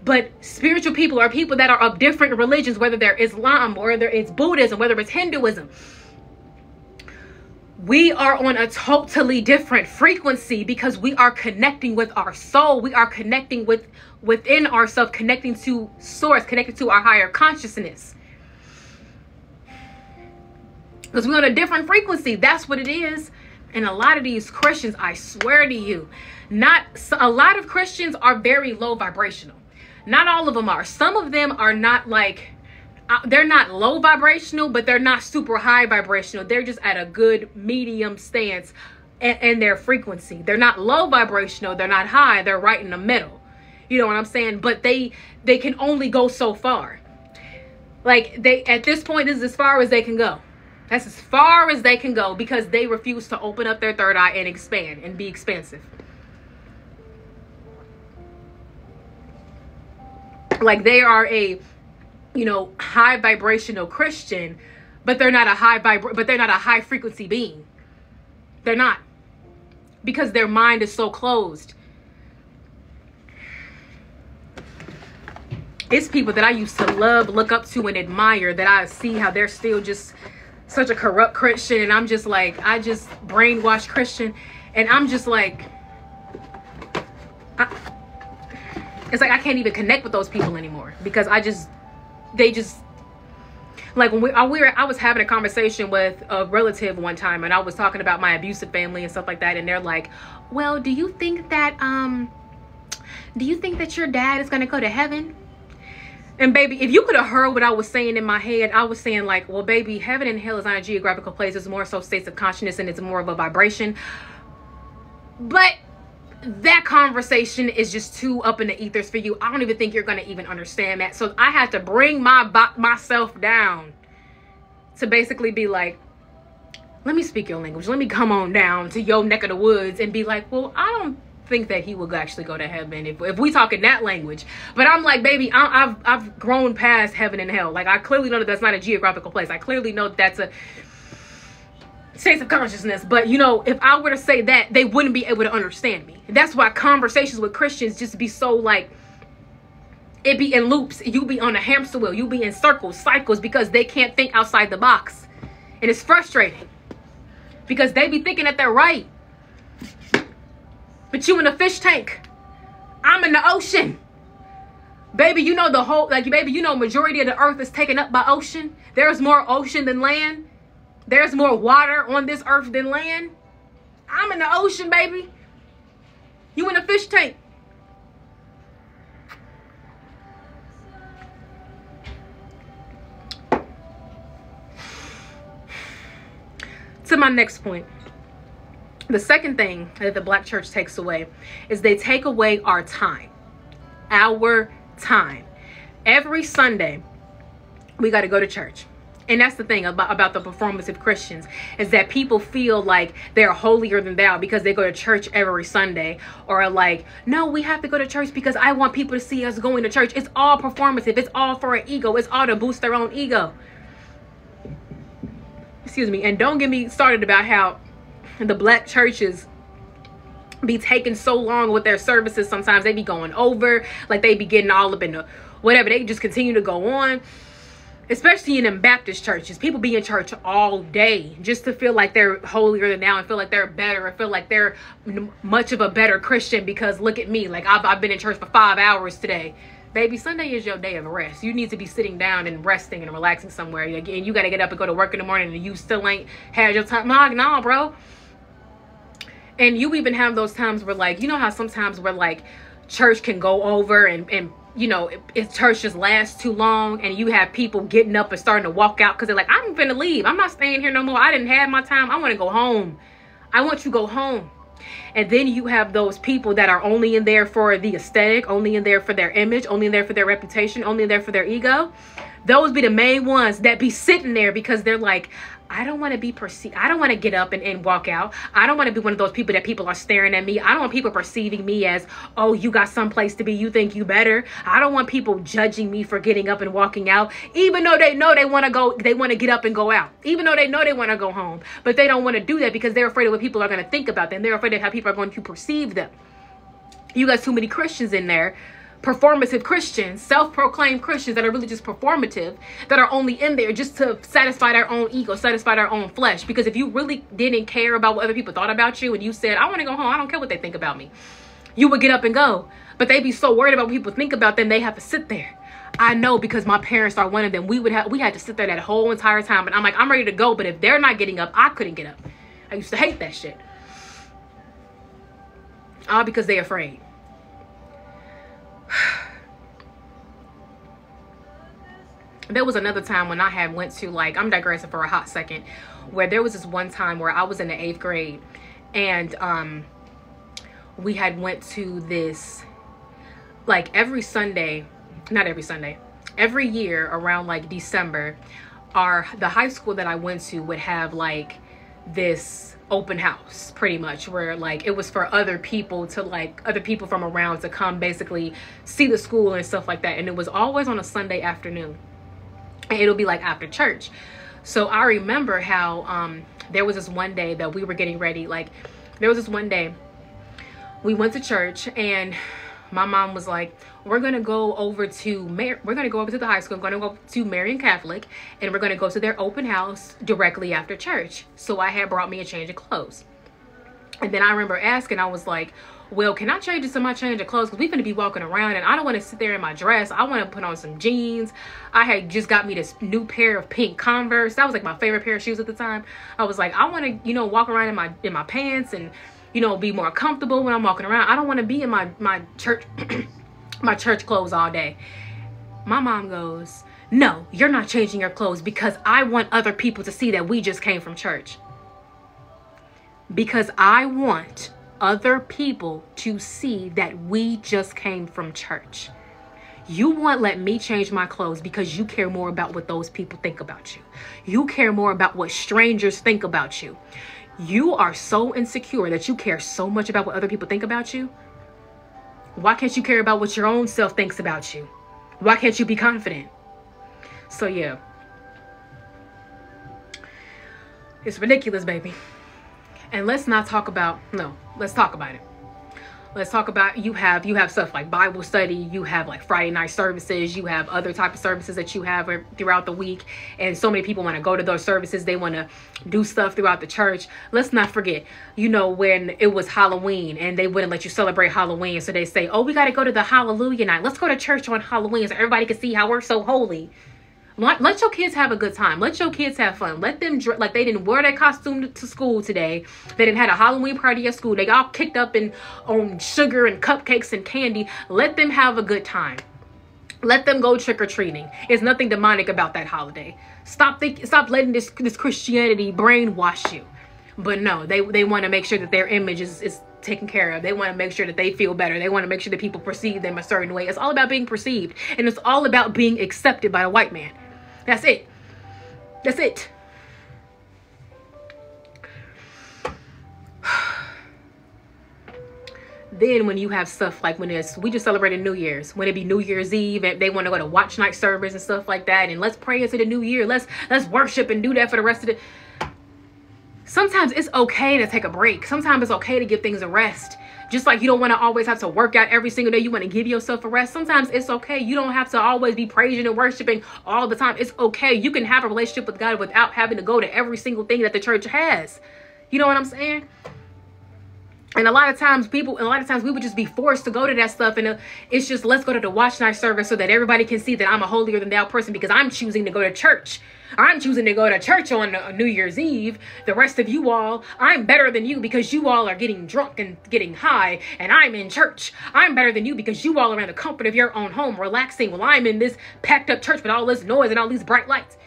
[SPEAKER 1] But spiritual people are people that are of different religions, whether they're Islam, or whether it's Buddhism, whether it's Hinduism we are on a totally different frequency because we are connecting with our soul. We are connecting with within ourselves connecting to source connecting to our higher consciousness. Because we're on a different frequency. That's what it is. And a lot of these christians i swear to you not a lot of christians are very low vibrational. Not all of them are. Some of them are not like they're not low vibrational, but they're not super high vibrational. They're just at a good medium stance in, their frequency. They're not low vibrational. They're not high. They're right in the middle. You know what I'm saying? But they they can only go so far. Like they at this point, this is as far as they can go. That's as far as they can go because they refuse to open up their third eye and expand and be expansive. Like they are a you know, high vibrational Christian, but they're not a high vibra- but they're not a high frequency being. They're not. Because their mind is so closed. It's people that I used to love, look up to, and admire that I see how they're still just such a corrupt Christian. And I'm just like, I just brainwashed Christian. And I'm just like, I, it's like I can't even connect with those people anymore because I just they just like when we, I, we were, I was having a conversation with a relative one time and I was talking about my abusive family and stuff like that and they're like, "Well, do you think that um do you think that your dad is going to go to heaven?" And baby, if you could have heard what I was saying in my head, I was saying like, "Well, baby, heaven and hell is not a geographical place. It's more so states of consciousness and it's more of a vibration." But that conversation is just too up in the ethers for you. I don't even think you're gonna even understand that. So I had to bring my myself down to basically be like, let me speak your language. Let me come on down to your neck of the woods and be like, well, I don't think that he will actually go to heaven if, if we talk in that language. But I'm like, baby, I, have I've grown past heaven and hell. Like I clearly know that that's not a geographical place. I clearly know that that's a states of consciousness. But you know, if I were to say that, they wouldn't be able to understand me. That's why conversations with Christians just be so like it be in loops. You be on a hamster wheel. You be in circles, cycles because they can't think outside the box. And it's frustrating. Because they be thinking that they're right. But you in a fish tank. I'm in the ocean. Baby, you know the whole like baby, you know majority of the earth is taken up by ocean. There's more ocean than land. There's more water on this earth than land. I'm in the ocean, baby. You in a fish tank. To my next point. The second thing that the black church takes away is they take away our time. Our time. Every Sunday, we got to go to church and that's the thing about, about the performative christians is that people feel like they're holier than thou because they go to church every sunday or like no we have to go to church because i want people to see us going to church. It's all performative. It's all for an ego. It's all to boost their own ego. Excuse me. And don't get me started about how the black churches be taking so long with their services. Sometimes they be going over like they be getting all up in the whatever. They just continue to go on especially in Baptist churches, people be in church all day just to feel like they're holier than thou and feel like they're better and feel like they're much of a better Christian because look at me, like I've, I've been in church for five hours today. Baby, Sunday is your day of rest. You need to be sitting down and resting and relaxing somewhere. And you got to get up and go to work in the morning and you still ain't had your time. Nah, nah, bro. And you even have those times where, like, you know how sometimes where, like, church can go over and, and you know, if, church just lasts too long and you have people getting up and starting to walk out because they're like, I'm gonna leave. I'm not staying here no more. I didn't have my time. I want to go home. I want you to go home. And then you have those people that are only in there for the aesthetic, only in there for their image, only in there for their reputation, only in there for their ego. Those be the main ones that be sitting there because they're like, I don't want to be perceived. I don't want to get up and, and walk out. I don't want to be one of those people that people are staring at me. I don't want people perceiving me as, oh, you got some place to be. You think you better. I don't want people judging me for getting up and walking out, even though they know they want to go, they want to get up and go out, even though they know they want to go home. But they don't want to do that because they're afraid of what people are going to think about them. They're afraid of how people are going to perceive them. You got too many Christians in there performative Christians, self proclaimed Christians that are really just performative, that are only in there just to satisfy their own ego, satisfy their own flesh. Because if you really didn't care about what other people thought about you and you said, I want to go home, I don't care what they think about me, you would get up and go. But they'd be so worried about what people think about them, they have to sit there. I know because my parents are one of them. We would have we had to sit there that whole entire time. And I'm like, I'm ready to go. But if they're not getting up, I couldn't get up. I used to hate that shit. All because they are afraid. there was another time when I had went to like I'm digressing for a hot second where there was this one time where I was in the eighth grade and um we had went to this like every Sunday not every Sunday every year around like December our the high school that I went to would have like this open house pretty much where like it was for other people to like other people from around to come basically see the school and stuff like that. And it was always on a Sunday afternoon. And it'll be like after church. So I remember how um there was this one day that we were getting ready. Like there was this one day we went to church and my mom was like we're gonna go over to Mar- we're gonna go over to the high school we're gonna go to marian catholic and we're gonna go to their open house directly after church so i had brought me a change of clothes and then i remember asking i was like well, can I change it to my change of clothes? Because we're to be walking around and I don't want to sit there in my dress. I want to put on some jeans. I had just got me this new pair of pink Converse. That was like my favorite pair of shoes at the time. I was like, I want to, you know, walk around in my in my pants and, you know, be more comfortable when I'm walking around. I don't want to be in my my church my church clothes all day. My mom goes, "No, you're not changing your clothes because I want other people to see that we just came from church." Because I want other people to see that we just came from church. You won't let me change my clothes because you care more about what those people think about you. You care more about what strangers think about you. You are so insecure that you care so much about what other people think about you. Why can't you care about what your own self thinks about you? Why can't you be confident? So, yeah. It's ridiculous, baby. And let's not talk about, no, let's talk about it. Let's talk about you have you have stuff like Bible study, you have like Friday night services, you have other type of services that you have uh, throughout the week, and so many people want to go to those services. They want to do stuff throughout the church. Let's not forget, you know, when it was Halloween and they wouldn't let you celebrate Halloween, so they say, "Oh, we got to go to the Hallelujah night. Let's go to church on Halloween so everybody can see how we're so holy." Let, let your kids have a good time. Let your kids have fun. Let them dr- like they didn't wear their costume to school today. They didn't had a Halloween party at school. They got kicked up in on sugar and cupcakes and candy. Let them have a good time. Let them go trick or treating. It's nothing demonic about that holiday. Stop think, stop letting this this Christianity brainwash you. But no, they they want to make sure that their image is, is taken care of. They want to make sure that they feel better. They want to make sure that people perceive them a certain way. It's all about being perceived. And it's all about being accepted by a white man. That's it. That's it. then when you have stuff like when it's we just celebrated New Year's, when it be New Year's Eve and they want to go to watch night service and stuff like that, and let's pray into the new year. Let's let's worship and do that for the rest of the sometimes it's okay to take a break. Sometimes it's okay to give things a rest. Just like you don't want to always have to work out every single day, you want to give yourself a rest. Sometimes it's okay. You don't have to always be praising and worshiping all the time. It's okay. You can have a relationship with God without having to go to every single thing that the church has. You know what I'm saying? And a lot of times, people, and a lot of times, we would just be forced to go to that stuff. And uh, it's just, let's go to the watch night service so that everybody can see that I'm a holier than thou person because I'm choosing to go to church. I'm choosing to go to church on uh, New Year's Eve. The rest of you all, I'm better than you because you all are getting drunk and getting high, and I'm in church. I'm better than you because you all are in the comfort of your own home, relaxing while I'm in this packed up church with all this noise and all these bright lights.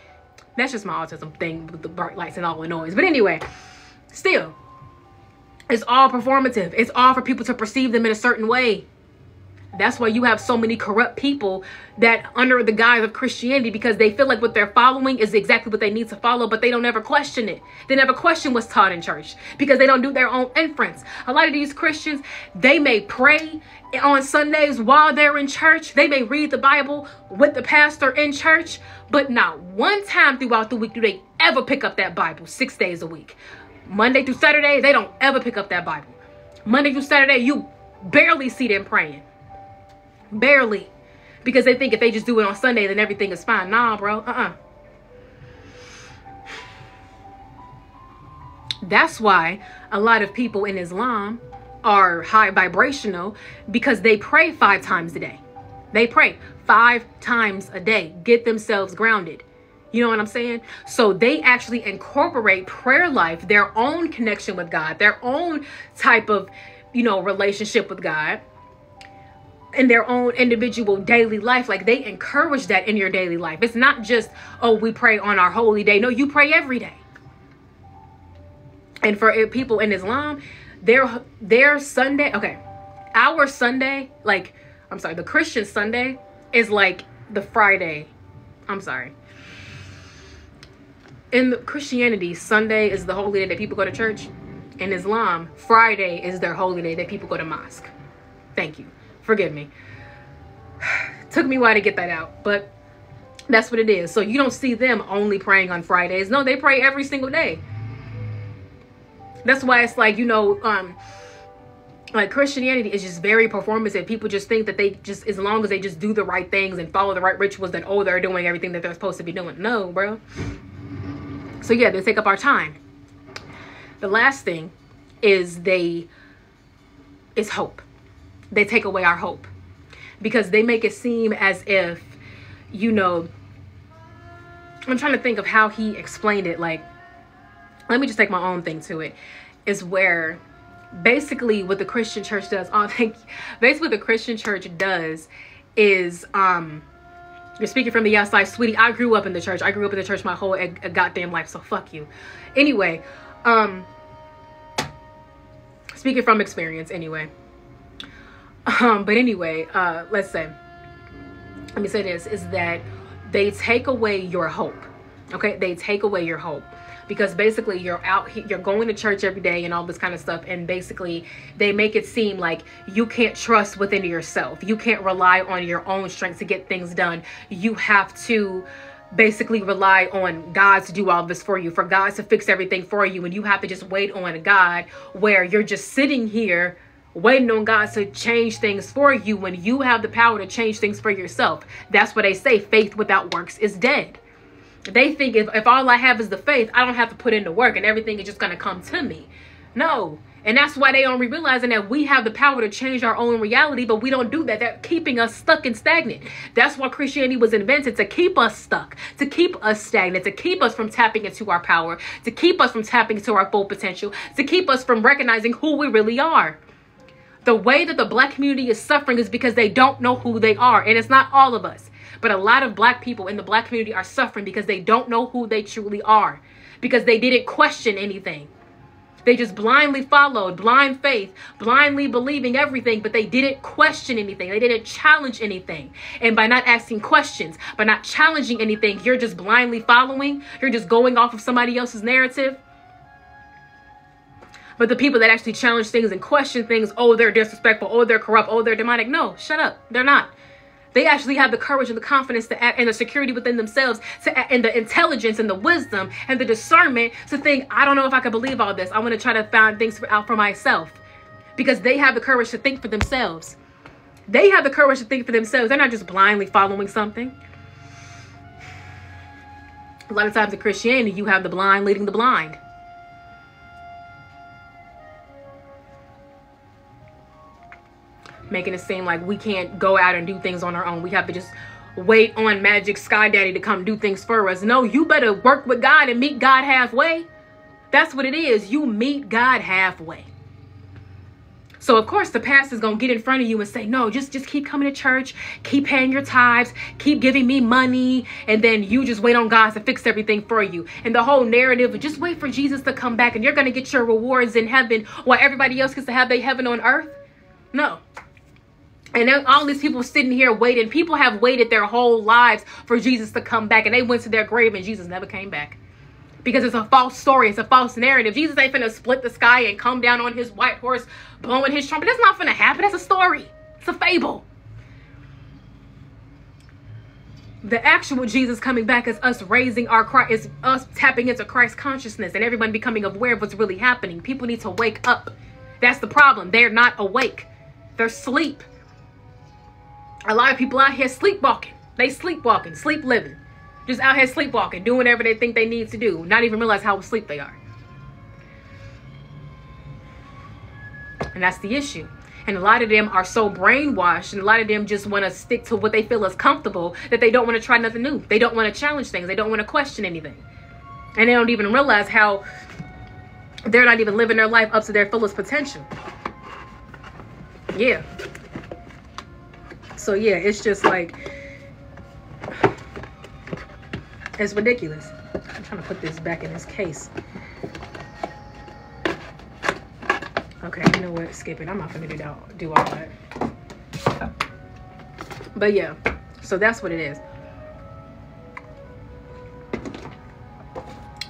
[SPEAKER 1] That's just my autism thing with the bright lights and all the noise. But anyway, still, it's all performative. It's all for people to perceive them in a certain way. That's why you have so many corrupt people that under the guise of Christianity because they feel like what they're following is exactly what they need to follow, but they don't ever question it. They never question what's taught in church because they don't do their own inference. A lot of these Christians, they may pray on Sundays while they're in church. They may read the Bible with the pastor in church, but not one time throughout the week do they ever pick up that Bible six days a week. Monday through Saturday, they don't ever pick up that Bible. Monday through Saturday, you barely see them praying. Barely. Because they think if they just do it on Sunday, then everything is fine. Nah, bro. Uh-uh. That's why a lot of people in Islam are high vibrational because they pray five times a day. They pray five times a day. Get themselves grounded. You know what I'm saying? So they actually incorporate prayer life, their own connection with God, their own type of, you know, relationship with God in their own individual daily life. Like they encourage that in your daily life. It's not just, oh, we pray on our holy day. No, you pray every day. And for people in Islam, their their Sunday, okay, our Sunday, like I'm sorry, the Christian Sunday is like the Friday. I'm sorry. In Christianity, Sunday is the holy day that people go to church. In Islam, Friday is their holy day that people go to mosque. Thank you. Forgive me. Took me a while to get that out, but that's what it is. So you don't see them only praying on Fridays. No, they pray every single day. That's why it's like, you know, um, like Christianity is just very performative. People just think that they just, as long as they just do the right things and follow the right rituals, then oh, they're doing everything that they're supposed to be doing. No, bro. So yeah, they take up our time. The last thing is they is hope. They take away our hope because they make it seem as if, you know, I'm trying to think of how he explained it. Like, let me just take my own thing to it. Is where basically what the Christian church does. Oh, thank you. Basically, what the Christian church does is um you're speaking from the outside, sweetie. I grew up in the church. I grew up in the church my whole goddamn life. So fuck you. Anyway, um, speaking from experience, anyway. Um, but anyway, uh, let's say, let me say this: is that they take away your hope. Okay, they take away your hope because basically you're out you're going to church every day and all this kind of stuff and basically they make it seem like you can't trust within yourself. You can't rely on your own strength to get things done. You have to basically rely on God to do all this for you, for God to fix everything for you, and you have to just wait on God where you're just sitting here waiting on God to change things for you when you have the power to change things for yourself. That's what they say faith without works is dead they think if, if all I have is the faith, I don't have to put in the work and everything is just going to come to me. No. And that's why they only realizing that we have the power to change our own reality, but we don't do that. They're keeping us stuck and stagnant. That's why Christianity was invented to keep us stuck, to keep us stagnant, to keep us from tapping into our power, to keep us from tapping into our full potential, to keep us from recognizing who we really are. The way that the black community is suffering is because they don't know who they are. And it's not all of us. But a lot of black people in the black community are suffering because they don't know who they truly are, because they didn't question anything. They just blindly followed, blind faith, blindly believing everything, but they didn't question anything. They didn't challenge anything. And by not asking questions, by not challenging anything, you're just blindly following. You're just going off of somebody else's narrative. But the people that actually challenge things and question things, oh, they're disrespectful, oh, they're corrupt, oh, they're demonic. No, shut up. They're not. They actually have the courage and the confidence to act and the security within themselves to act, and the intelligence and the wisdom and the discernment to think, I don't know if I can believe all this. I want to try to find things for, out for myself because they have the courage to think for themselves. They have the courage to think for themselves. They're not just blindly following something. A lot of times in Christianity, you have the blind leading the blind. Making it seem like we can't go out and do things on our own. We have to just wait on Magic Sky Daddy to come do things for us. No, you better work with God and meet God halfway. That's what it is. You meet God halfway. So of course the pastor's gonna get in front of you and say, no, just just keep coming to church, keep paying your tithes, keep giving me money, and then you just wait on God to fix everything for you. And the whole narrative just wait for Jesus to come back and you're gonna get your rewards in heaven while everybody else gets to have their heaven on earth. No, and then all these people sitting here waiting. People have waited their whole lives for Jesus to come back. And they went to their grave and Jesus never came back. Because it's a false story. It's a false narrative. Jesus ain't finna split the sky and come down on his white horse blowing his trumpet. That's not finna happen. That's a story. It's a fable. The actual Jesus coming back is us raising our Christ, is us tapping into Christ consciousness and everyone becoming aware of what's really happening. People need to wake up. That's the problem. They're not awake. They're asleep a lot of people out here sleepwalking. They sleepwalking, sleep living. Just out here sleepwalking, doing whatever they think they need to do, not even realize how asleep they are. And that's the issue. And a lot of them are so brainwashed, and a lot of them just want to stick to what they feel is comfortable that they don't want to try nothing new. They don't want to challenge things. They don't want to question anything. And they don't even realize how they're not even living their life up to their fullest potential. Yeah. So yeah, it's just like it's ridiculous. I'm trying to put this back in this case. Okay, you know what? Skip it. I'm not gonna do that. Do all that. But yeah, so that's what it is.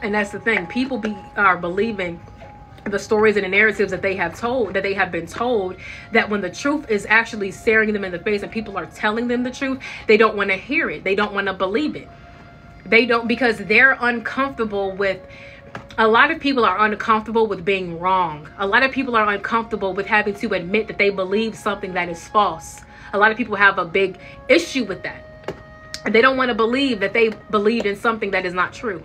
[SPEAKER 1] And that's the thing. People be are believing the stories and the narratives that they have told that they have been told that when the truth is actually staring them in the face and people are telling them the truth they don't want to hear it. They don't want to believe it. They don't because they're uncomfortable with a lot of people are uncomfortable with being wrong. A lot of people are uncomfortable with having to admit that they believe something that is false. A lot of people have a big issue with that. They don't want to believe that they believed in something that is not true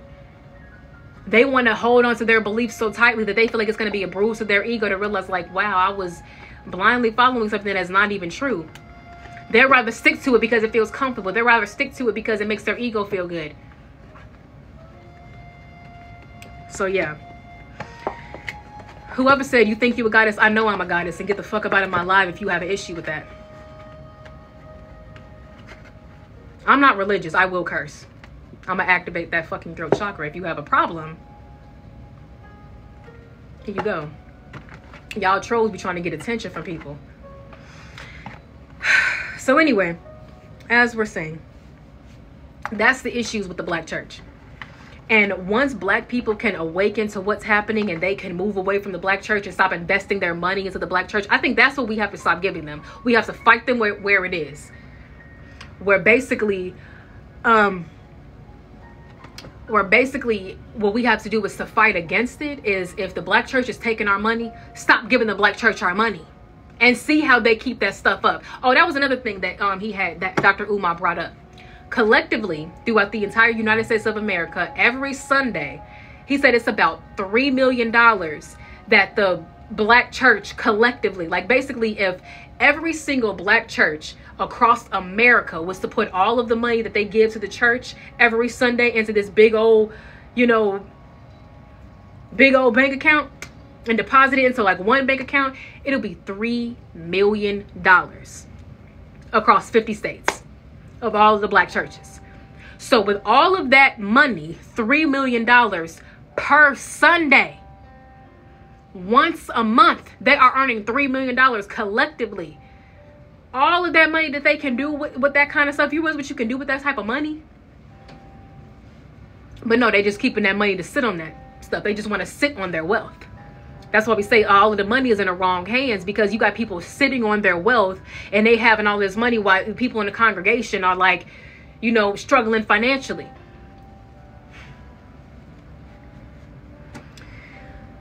[SPEAKER 1] they want to hold on to their beliefs so tightly that they feel like it's going to be a bruise to their ego to realize like wow i was blindly following something that's not even true. They'd rather stick to it because it feels comfortable. They'd rather stick to it because it makes their ego feel good. So yeah. Whoever said you think you a goddess, I know I'm a goddess and get the fuck up out of my life if you have an issue with that. I'm not religious. I will curse. I'm gonna activate that fucking throat chakra. If you have a problem, here you go. Y'all trolls be trying to get attention from people. So anyway, as we're saying, that's the issues with the black church. And once black people can awaken to what's happening and they can move away from the black church and stop investing their money into the black church, I think that's what we have to stop giving them. We have to fight them where, where it is. Where basically, um, where basically what we have to do is to fight against it is if the black church is taking our money, stop giving the black church our money and see how they keep that stuff up. Oh, that was another thing that um he had that Dr. Umar brought up. Collectively, throughout the entire United States of America, every Sunday, he said it's about three million dollars that the black church collectively, like basically if every single black church across America was to put all of the money that they give to the church every Sunday into this big old, you know, big old bank account, and deposit it into like one bank account, it'll be $3 million across 50 states of all of the black churches. So with all of that money, $3 million per Sunday, once a month, they are earning $3 million collectively. All of that money that they can do with, with that kind of stuff, you was what you can do with that type of money? But no, they just keeping that money to sit on that stuff. They just want to sit on their wealth. That's why we say all of the money is in the wrong hands because you got people sitting on their wealth and they having all this money while people in the congregation are like, you know, struggling financially.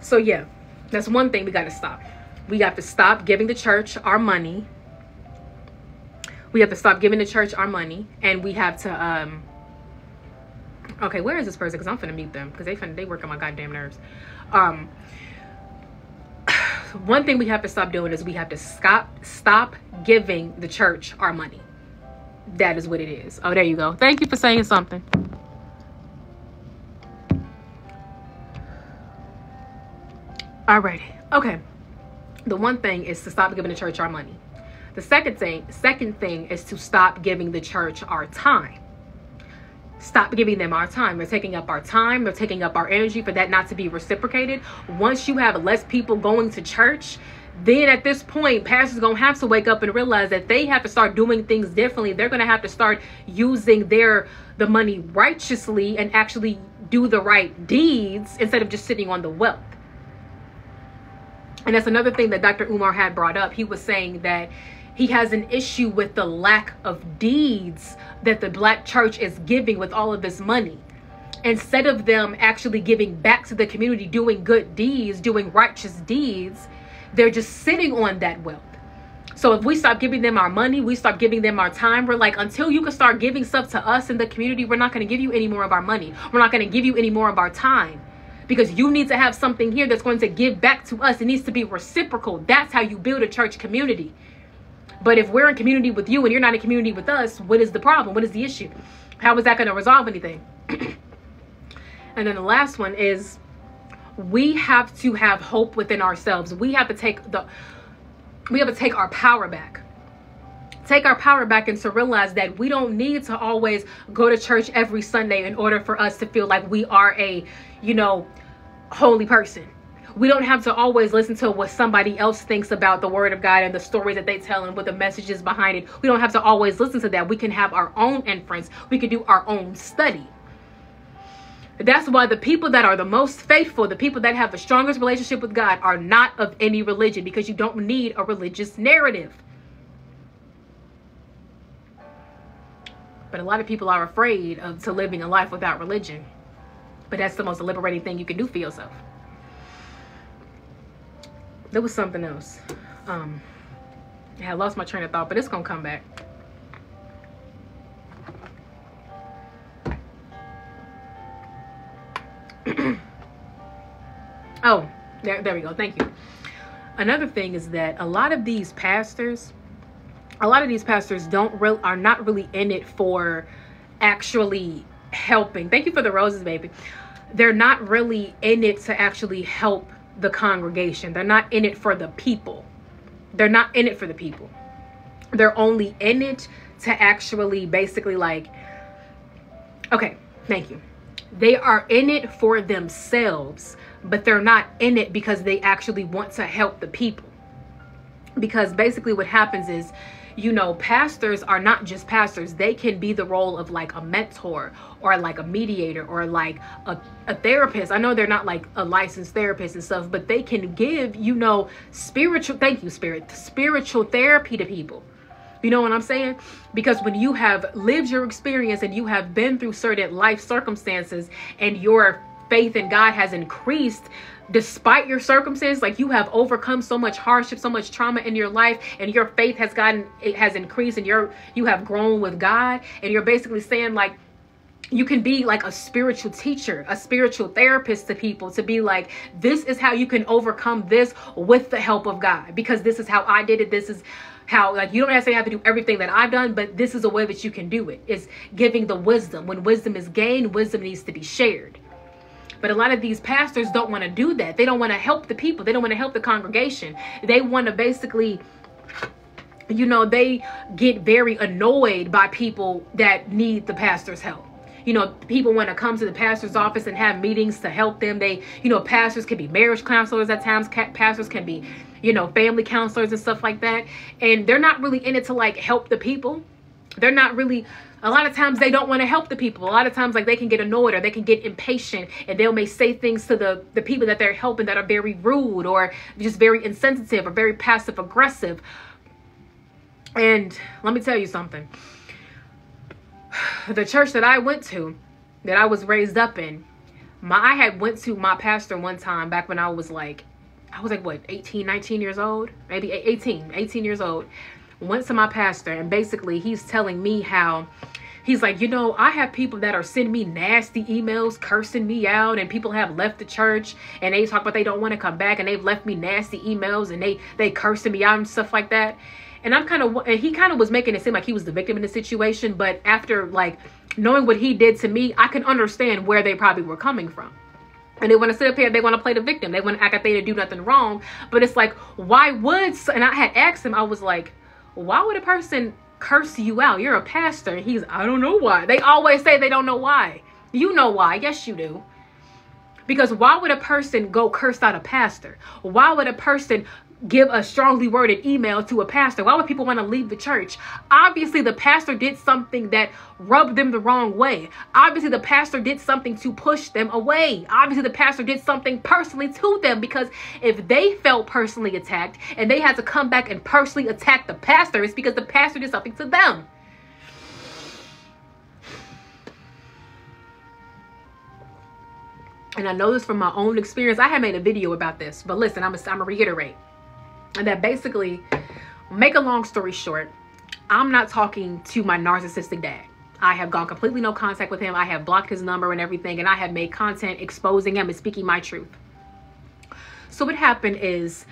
[SPEAKER 1] So yeah, that's one thing we got to stop. We have to stop giving the church our money. We have to stop giving the church our money and we have to um okay where is this person because i'm finna meet them because they finna they work on my goddamn nerves um one thing we have to stop doing is we have to stop stop giving the church our money. That is what it is. Oh, there you go. Thank you for saying something. Alrighty. Okay. The one thing is to stop giving the church our money. The second thing, second thing is to stop giving the church our time stop giving them our time. They're taking up our time. They're taking up our energy for that not to be reciprocated. Once you have less people going to church, then at this point, pastors gonna have to wake up and realize that they have to start doing things differently. They're gonna have to start using their the money righteously and actually do the right deeds instead of just sitting on the wealth. And that's another thing that Dr. Umar had brought up. He was saying that he has an issue with the lack of deeds that the black church is giving with all of this money. Instead of them actually giving back to the community, doing good deeds, doing righteous deeds, they're just sitting on that wealth. So if we stop giving them our money, we start giving them our time, we're like, until you can start giving stuff to us in the community, we're not going to give you any more of our money. We're not going to give you any more of our time because you need to have something here that's going to give back to us. It needs to be reciprocal. That's how you build a church community. But if we're in community with you and you're not in community with us, what is the problem? What is the issue? How is that going to resolve anything? and then the last one is we have to have hope within ourselves. We have to take the we have to take our power back. Take our power back and to realize that we don't need to always go to church every Sunday in order for us to feel like we are a, you know, holy person we don't have to always listen to what somebody else thinks about the word of God and the stories that they tell and what the messages behind it. We don't have to always listen to that. We can have our own inference. We can do our own study. That's why the people that are the most faithful, the people that have the strongest relationship with God, are not of any religion because you don't need a religious narrative. But a lot of people are afraid of to living a life without religion. But that's the most liberating thing you can do for yourself there was something else. Um, I lost my train of thought, but it's gonna come back. oh, there, there we go. Thank you. another thing is that a lot of these pastors, a lot of these pastors don't real are not really in it for actually helping. Thank you for the roses, baby. They're not really in it to actually help the congregation. They're not in it for the people. They're not in it for the people. They're only in it to actually basically like okay, thank you. They are in it for themselves, but they're not in it because they actually want to help the people. Because basically what happens is you know, pastors are not just pastors. They can be the role of like a mentor or like a mediator or like a, a therapist. I know they're not like a licensed therapist and stuff, but they can give, you know, spiritual, thank you, spirit, spiritual therapy to people. You know what I'm saying? Because when you have lived your experience and you have been through certain life circumstances and your faith in God has increased, despite your circumstances like you have overcome so much hardship so much trauma in your life and your faith has gotten it has increased and you're you have grown with god and you're basically saying like you can be like a spiritual teacher, a spiritual therapist to people to be like, this is how you can overcome this with the help of God. Because this is how I did it. This is how, like, you don't necessarily have to do everything that I've done, but this is a way that you can do it. it. Is giving the wisdom. When wisdom is gained, wisdom needs to be shared. But a lot of these pastors don't want to do that. They don't want to help the people. They don't want to help the congregation. They want to basically you know, they get very annoyed by people that need the pastor's help. You know, people want to come to the pastor's office and have meetings to help them. They, you know, pastors can be marriage counselors at times. Pastors can be, you know, family counselors and stuff like that. And they're not really in it to like help the people. They're not really a lot of times they don't want to help the people. A lot of times like they can get annoyed or they can get impatient and they'll may say things to the the people that they're helping that are very rude or just very insensitive or very passive aggressive. And let me tell you something. The church that i went to that i was raised up in my i had went to my pastor one time back when i was like i was like what 18 19 years old? Maybe 18 18 years old went to my pastor and basically he's telling me how he's like, you know, I have people that are sending me nasty emails, cursing me out, and people have left the church and they talk about they don't want to come back and they've left me nasty emails and they they cursing me out and stuff like that. And I'm kind of and he kind of was making it seem like he was the victim in the situation, but after like knowing what he did to me, I can understand where they probably were coming from. And they want to sit up here, they want to play the victim. They want to act like they didn't do nothing wrong. But it's like, why would, and I had asked him, I was like, why would a person curse you out? You're a pastor. He's, I don't know why. They always say they don't know why. You know why. Yes, you do. Because why would a person go curse out a pastor? Why would a person give a strongly worded email to a pastor? Why would people want to leave the church? Obviously, the pastor did something that rubbed them the wrong way. Obviously, the pastor did something to push them away. Obviously, the pastor did something personally to them because if they felt personally attacked and they had to come back and personally attack the pastor, it's because the pastor did something to them. and I know this from my own experience. I had made a video about this, but listen, I'm gonna reiterate and that basically make a long story short i'm not talking to my narcissistic dad. I have gone completely no contact with him. I have blocked his number and everything and i have made content exposing him and speaking my truth. So what happened is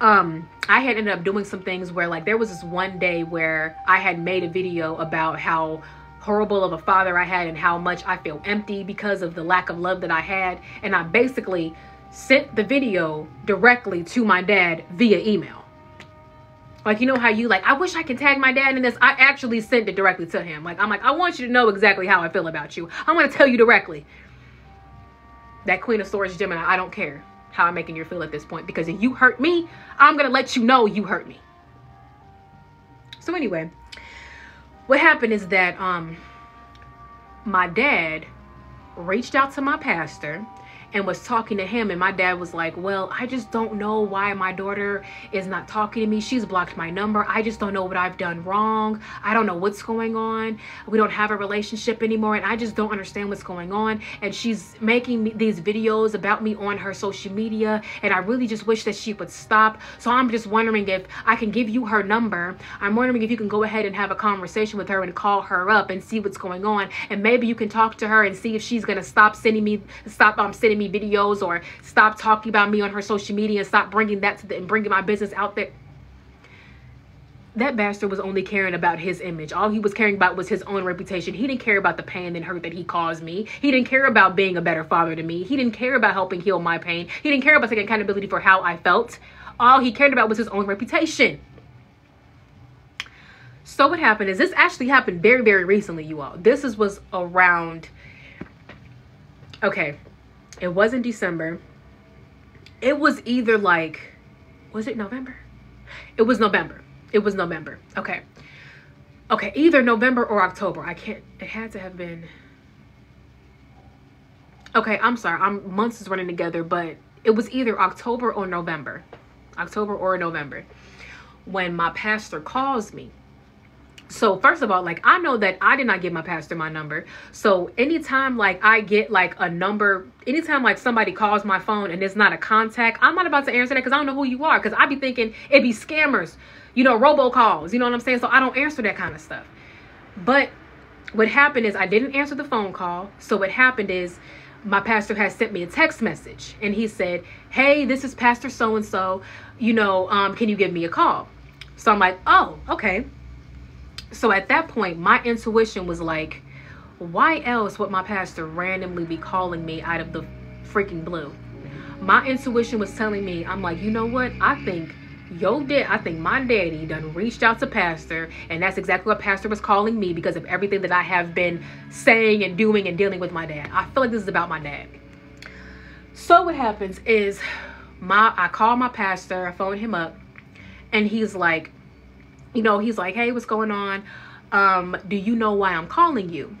[SPEAKER 1] um i had ended up doing some things where like there was this one day where i had made a video about how horrible of a father i had and how much i feel empty because of the lack of love that i had. And i basically sent the video directly to my dad via email. Like, you know how you like, I wish I could tag my dad in this. I actually sent it directly to him. Like, I'm like, I want you to know exactly how I feel about you. I'm going to tell you directly. That Queen of Swords Gemini, I don't care how I'm making you feel at this point. Because if you hurt me, I'm going to let you know you hurt me. So anyway, what happened is that um my dad reached out to my pastor and was talking to him and my dad was like well i just don't know why my daughter is not talking to me. She's blocked my number. I just don't know what i've done wrong. I don't know what's going on. We don't have a relationship anymore and i just don't understand what's going on. And she's making me these videos about me on her social media and i really just wish that she would stop. So i'm just wondering if i can give you her number. I'm wondering if you can go ahead and have a conversation with her and call her up and see what's going on. And maybe you can talk to her and see if she's gonna stop sending me stop um sending me me videos or stop talking about me on her social media and stop bringing that to the and bringing my business out there that bastard was only caring about his image. All he was caring about was his own reputation. He didn't care about the pain and hurt that he caused me. He didn't care about being a better father to me. He didn't care about helping heal my pain. He didn't care about taking accountability for how I felt. All he cared about was his own reputation. So what happened is this actually happened very, very recently, you all. This is, was around, okay, it wasn't December. It was either like, was it November? It was November it was November. Okay. Okay, either November or October. I can't, it had to have been. Okay, I'm sorry. I'm months is running together, but it was either October or November. October or November. When my pastor calls me so first of all like i know that i did not give my pastor my number. So anytime like i get like a number anytime like somebody calls my phone and it's not a contact i'm not about to answer that because i don't know who you are because i'd be thinking it'd be scammers you know robocalls you know what i'm saying? So i don't answer that kind of stuff. But what happened is i didn't answer the phone call. So what happened is my pastor has sent me a text message and he said hey this is pastor so and so you know um, can you give me a call? So i'm like oh okay so at that point, my intuition was like, why else would my pastor randomly be calling me out of the freaking blue? My intuition was telling me, I'm like, you know what? I think yo dad, I think my daddy done reached out to pastor, and that's exactly what pastor was calling me because of everything that I have been saying and doing and dealing with my dad. I feel like this is about my dad. So what happens is my I call my pastor, I phone him up, and he's like, you know, he's like, hey, what's going on? Um, do you know why I'm calling you?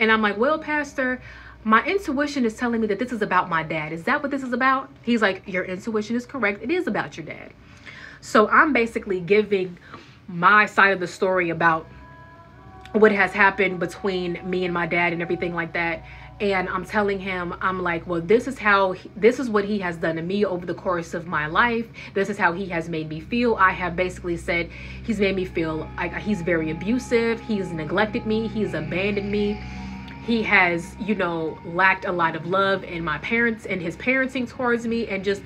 [SPEAKER 1] And I'm like, well, Pastor, my intuition is telling me that this is about my dad. Is that what this is about? He's like, your intuition is correct. It is about your dad. So I'm basically giving my side of the story about what has happened between me and my dad and everything like that and I'm telling him, I'm like, well, this is how, this is what he has done to me over the course of my life. This is how he has made me feel. I have basically said he's made me feel like he's very abusive. He's neglected me. He's abandoned me. He has, you know, lacked a lot of love in my parents and his parenting towards me and just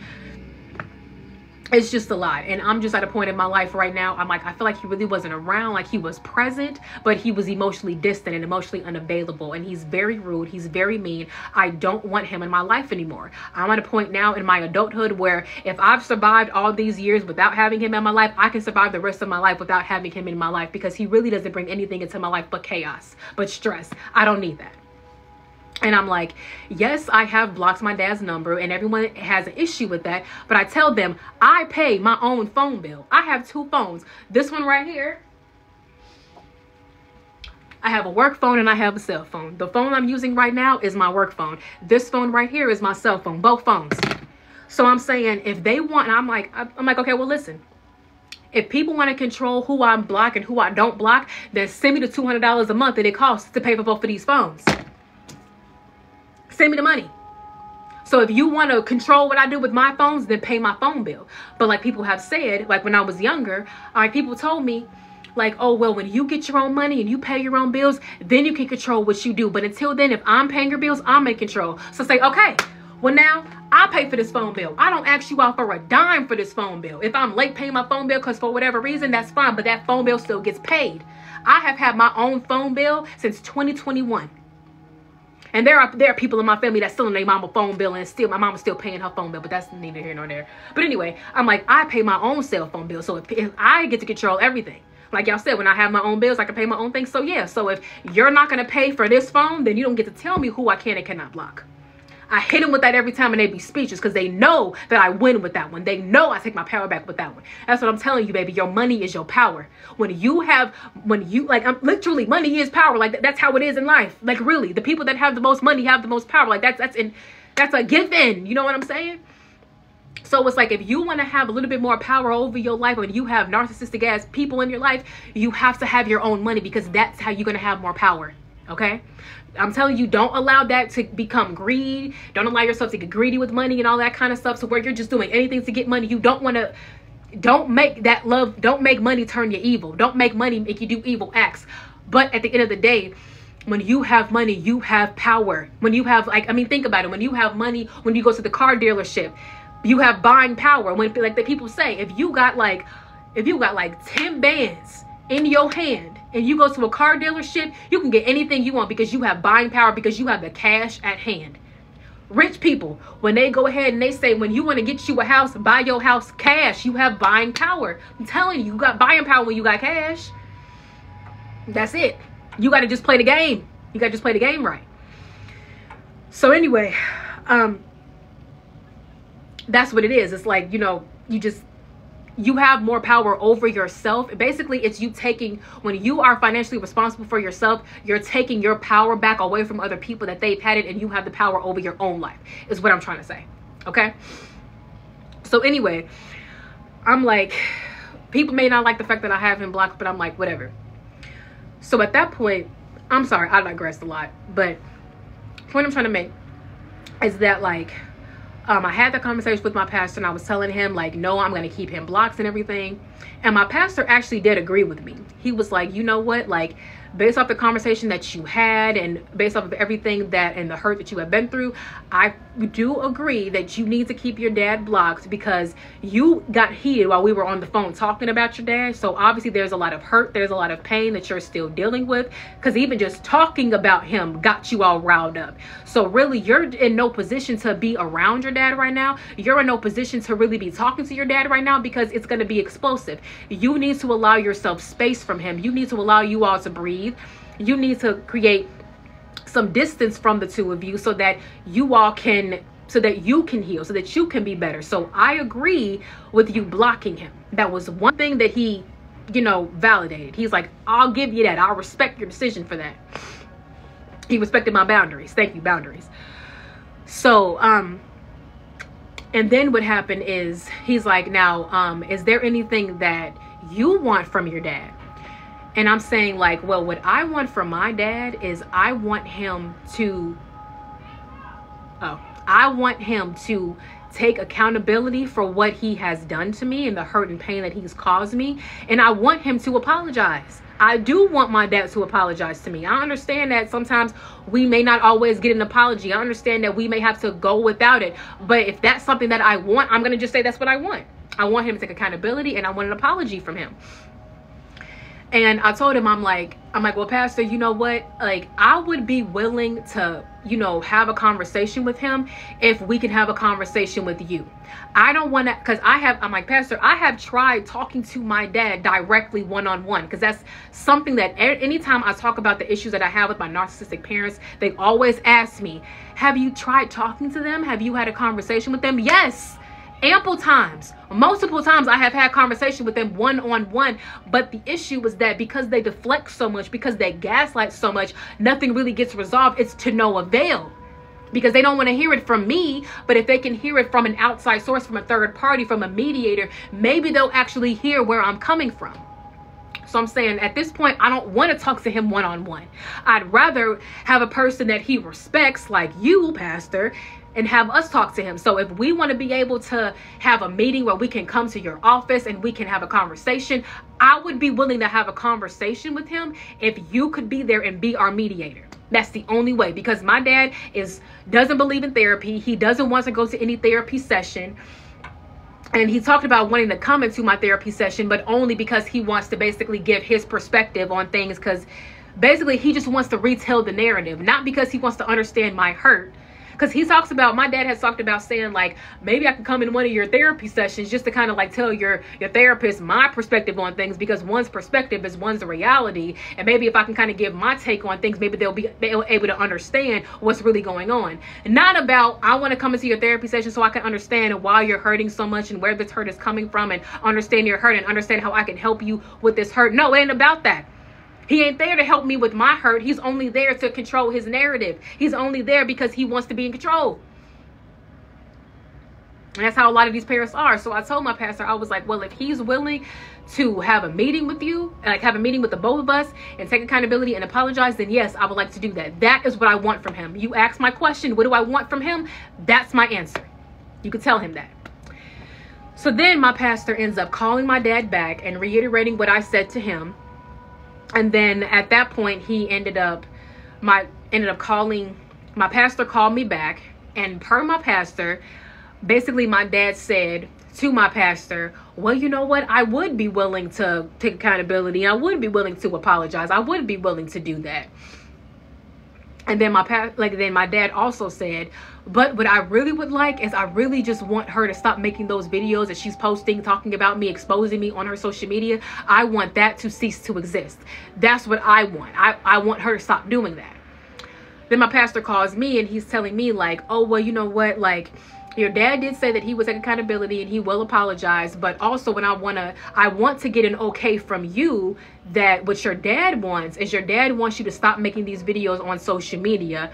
[SPEAKER 1] it's just a lot. And i'm just at a point in my life right now i'm like i feel like he really wasn't around like he was present but he was emotionally distant and emotionally unavailable. And he's very rude he's very mean. I don't want him in my life anymore. I'm at a point now in my adulthood where if i've survived all these years without having him in my life i can survive the rest of my life without having him in my life because he really doesn't bring anything into my life but chaos but stress. I don't need that and I'm like, yes, I have blocked my dad's number and everyone has an issue with that. But I tell them I pay my own phone bill. I have two phones. This one right here. I have a work phone and I have a cell phone. The phone I'm using right now is my work phone. This phone right here is my cell phone, both phones. So I'm saying if they want, I'm like, I'm like, okay, well, listen. If people want to control who I block and who I don't block, then send me the $200 a month that it costs to pay for both of these phones send me the money. So if you want to control what I do with my phones, then pay my phone bill. But like people have said, like when I was younger, all right, people told me, like, oh, well, when you get your own money and you pay your own bills, then you can control what you do. But until then, if I'm paying your bills, I'm in control. So say, okay, well, now I pay for this phone bill. I don't ask you out for a dime for this phone bill. If I'm late paying my phone bill because for whatever reason, that's fine. But that phone bill still gets paid. I have had my own phone bill since 2021. And there are there are people in my family that still in their mama phone bill and still my mama's still paying her phone bill, but that's neither here nor there. But anyway, I'm like, I pay my own cell phone bill. So if, if I get to control everything. Like y'all said, when I have my own bills, I can pay my own things. So yeah, so if you're not gonna pay for this phone, then you don't get to tell me who I can and cannot block. I hit them with that every time and they be speechless because they know that I win with that one. They know I take my power back with that one. That's what I'm telling you, baby. Your money is your power. When you have, when you, like, I'm literally, money is power. Like, that's how it is in life. Like, really, the people that have the most money have the most power. Like, that's, that's in, that's a given. You know what I'm saying? So it's like if you want to have a little bit more power over your life when you have narcissistic ass people in your life, you have to have your own money because that's how you're going to have more power. Okay? I'm telling you, don't allow that to become greed. Don't allow yourself to get greedy with money and all that kind of stuff. So where you're just doing anything to get money, you don't want to. Don't make that love. Don't make money turn you evil. Don't make money make you do evil acts. But at the end of the day, when you have money, you have power. When you have like I mean think about it. When you have money, when you go to the car dealership, you have buying power. When like the people say, if you got like if you got like 10 bands in your hand and you go to a car dealership, you can get anything you want because you have buying power because you have the cash at hand. Rich people, when they go ahead and they say, when you want to get you a house, buy your house cash, you have buying power. I'm telling you, you got buying power when you got cash. That's it. You got to just play the game. You got to just play the game right. So anyway, um, that's what it is. It's like, you know, you just you have more power over yourself. Basically, it's you taking, when you are financially responsible for yourself, you're taking your power back away from other people that they've had it and you have the power over your own life, is what I'm trying to say. Okay? So, anyway, I'm like, people may not like the fact that I have him blocked, but I'm like, whatever. So, at that point, I'm sorry, I digressed a lot, but point I'm trying to make is that, like, um, I had that conversation with my pastor and I was telling him, like, no, I'm going to keep him blocks and everything. And my pastor actually did agree with me. He was like, you know what? Like, based off the conversation that you had and based off of everything that and the hurt that you have been through, I do agree that you need to keep your dad blocked because you got heated while we were on the phone talking about your dad. So obviously there's a lot of hurt, there's a lot of pain that you're still dealing with because even just talking about him got you all riled up. So really you're in no position to be around your dad right now. You're in no position to really be talking to your dad right now because it's going to be explosive. You need to allow yourself space from him. You need to allow you all to breathe breathe. You need to create some distance from the two of you so that you all can so that you can heal, so that you can be better. So I agree with you blocking him. That was one thing that he, you know, validated. He's like, I'll give you that. I'll respect your decision for that. He respected my boundaries. Thank you, boundaries. So, um, and then what happened is he's like, now, um, is there anything that you want from your dad? And I'm saying, like, well, what I want from my dad is I want him to, oh, I want him to take accountability for what he has done to me and the hurt and pain that he's caused me. And I want him to apologize. I do want my dad to apologize to me. I understand that sometimes we may not always get an apology. I understand that we may have to go without it. But if that's something that I want, I'm going to just say that's what I want. I want him to take accountability and I want an apology from him. And I told him, I'm like, I'm like, well, Pastor, you know what? Like, I would be willing to, you know, have a conversation with him if we can have a conversation with you. I don't want to, because I have, I'm like, Pastor, I have tried talking to my dad directly one on one, because that's something that anytime I talk about the issues that I have with my narcissistic parents, they always ask me, Have you tried talking to them? Have you had a conversation with them? Yes ample times multiple times i have had conversation with them one-on-one. But the issue was that because they deflect so much because they gaslight so much nothing really gets resolved. It's to no avail. Because they don't want to hear it from me but if they can hear it from an outside source from a third party from a mediator maybe they'll actually hear where i'm coming from. So I'm saying at this point, I don't want to talk to him one on one. I'd rather have a person that he respects, like you, Pastor, and have us talk to him. So if we want to be able to have a meeting where we can come to your office and we can have a conversation, I would be willing to have a conversation with him if you could be there and be our mediator. That's the only way because my dad is doesn't believe in therapy. He doesn't want to go to any therapy session. And he talked about wanting to come into my therapy session, but only because he wants to basically give his perspective on things because basically he just wants to retell the narrative, not because he wants to understand my hurt, because he talks about my dad has talked about saying like maybe I can come in one of your therapy sessions just to kind of like tell your your therapist my perspective on things because one's perspective is one's reality and maybe if I can kind of give my take on things maybe they'll be able to understand what's really going on. Not about I want to come into your therapy session so I can understand why you're hurting so much and where this hurt is coming from and understand your hurt and understand how I can help you with this hurt. No, it ain't about that. He ain't there to help me with my hurt. He's only there to control his narrative. He's only there because he wants to be in control. And that's how a lot of these parents are. So I told my pastor, I was like, well, if he's willing to have a meeting with you, like have a meeting with the both of us and take accountability and apologize, then yes, I would like to do that. That is what I want from him. You ask my question, what do I want from him? That's my answer. You could tell him that. So then my pastor ends up calling my dad back and reiterating what I said to him and then at that point he ended up my ended up calling my pastor called me back. And per my pastor basically my dad said to my pastor well you know what? I would be willing to take accountability. I would be willing to apologize. I would be willing to do that. And then my pa- like then my dad also said but what i really would like is i really just want her to stop making those videos that she's posting talking about me exposing me on her social media. I want that to cease to exist. That's what i want. I, I want her to stop doing that. Then my pastor calls me and he's telling me like oh well you know what? Like your dad did say that he was take accountability and he will apologize but also when i want to i want to get an okay from you that what your dad wants is your dad wants you to stop making these videos on social media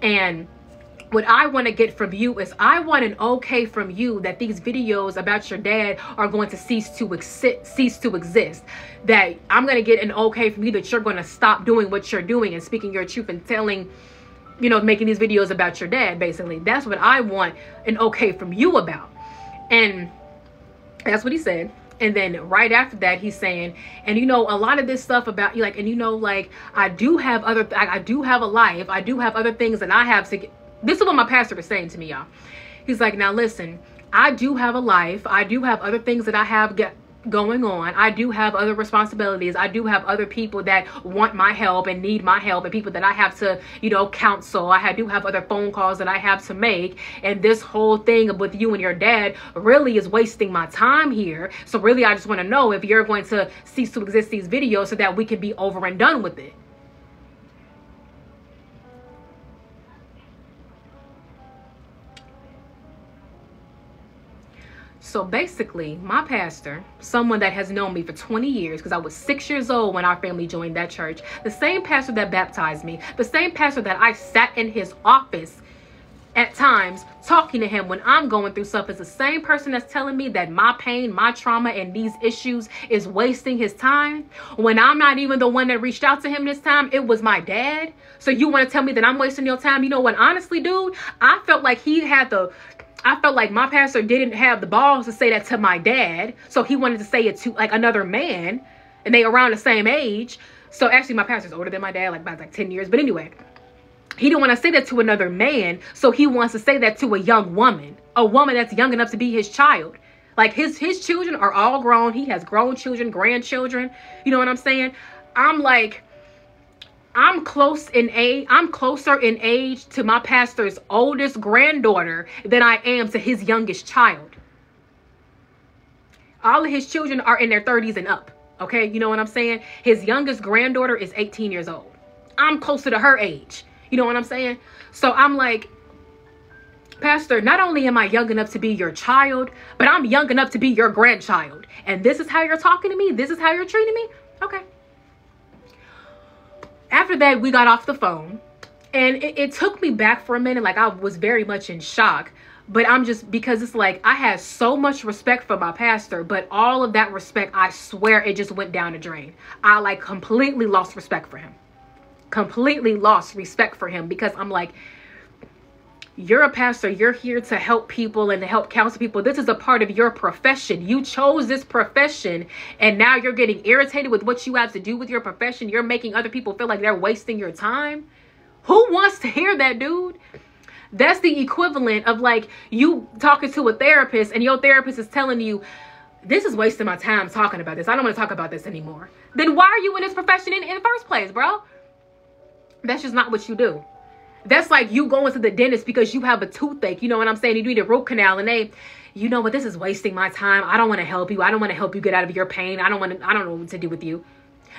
[SPEAKER 1] and what I want to get from you is I want an okay from you that these videos about your dad are going to cease to exist, cease to exist. That I'm going to get an okay from you that you're going to stop doing what you're doing and speaking your truth and telling you know, making these videos about your dad, basically. That's what I want an okay from you about. And that's what he said. And then right after that, he's saying, and you know, a lot of this stuff about you, like, and you know, like, I do have other, I, do have a life. I do have other things that I have to. This is what my pastor was saying to me, y'all. He's like, now listen, I do have a life. I do have other things that I have get going on. I do have other responsibilities. I do have other people that want my help and need my help and people that I have to, you know, counsel. I do have other phone calls that I have to make. And this whole thing with you and your dad really is wasting my time here. So really, I just want to know if you're going to cease to exist these videos so that we can be over and done with it. So basically, my pastor, someone that has known me for 20 years, because I was six years old when our family joined that church, the same pastor that baptized me, the same pastor that I sat in his office at times talking to him when I'm going through stuff is the same person that's telling me that my pain, my trauma, and these issues is wasting his time. When I'm not even the one that reached out to him this time, it was my dad. So you want to tell me that I'm wasting your time? You know what? Honestly, dude, I felt like he had the I felt like my pastor didn't have the balls to say that to my dad. So he wanted to say it to like another man and they around the same age. So actually my pastor's older than my dad, like by like 10 years. But anyway, he didn't want to say that to another man. So he wants to say that to a young woman, a woman that's young enough to be his child. Like his his children are all grown. He has grown children, grandchildren. You know what I'm saying? I'm like, I'm close in age, I'm closer in age to my pastor's oldest granddaughter than I am to his youngest child. All of his children are in their 30s and up. Okay, you know what I'm saying? His youngest granddaughter is 18 years old. I'm closer to her age. You know what I'm saying? So I'm like, Pastor, not only am I young enough to be your child, but I'm young enough to be your grandchild. And this is how you're talking to me? This is how you're treating me? Okay after that, we got off the phone. And it, it took me back for a minute. Like, I was very much in shock but I'm just because it's like I had so much respect for my pastor, but all of that respect, I swear it just went down the drain. I like completely lost respect for him. Completely lost respect for him because I'm like, you're a pastor. You're here to help people and to help counsel people. This is a part of your profession. You chose this profession and now you're getting irritated with what you have to do with your profession. You're making other people feel like they're wasting your time. Who wants to hear that, dude? That's the equivalent of like you talking to a therapist and your therapist is telling you, this is wasting my time talking about this. I don't want to talk about this anymore. Then why are you in this profession in, in the first place, bro? That's just not what you do. That's like you going to the dentist because you have a toothache. You know what I'm saying? You need a root canal and they, you know what, this is wasting my time. I don't want to help you. I don't want to help you get out of your pain. I don't want to, I don't know what to do with you.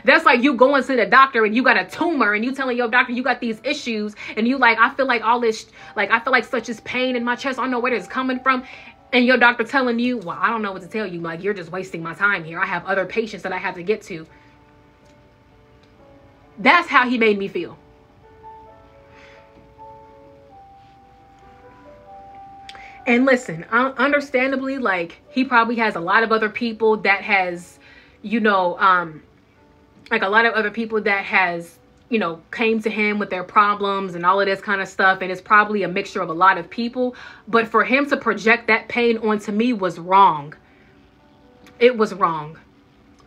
[SPEAKER 1] That's like you going to the doctor and you got a tumor and you telling your doctor you got these issues and you like, I feel like all this, like, I feel like such as pain in my chest. I don't know where it's coming from. And your doctor telling you, well, I don't know what to tell you. Like, you're just wasting my time here. I have other patients that I have to get to. That's how he made me feel. And listen, understandably, like he probably has a lot of other people that has, you know, um, like a lot of other people that has, you know, came to him with their problems and all of this kind of stuff. And it's probably a mixture of a lot of people. But for him to project that pain onto me was wrong. It was wrong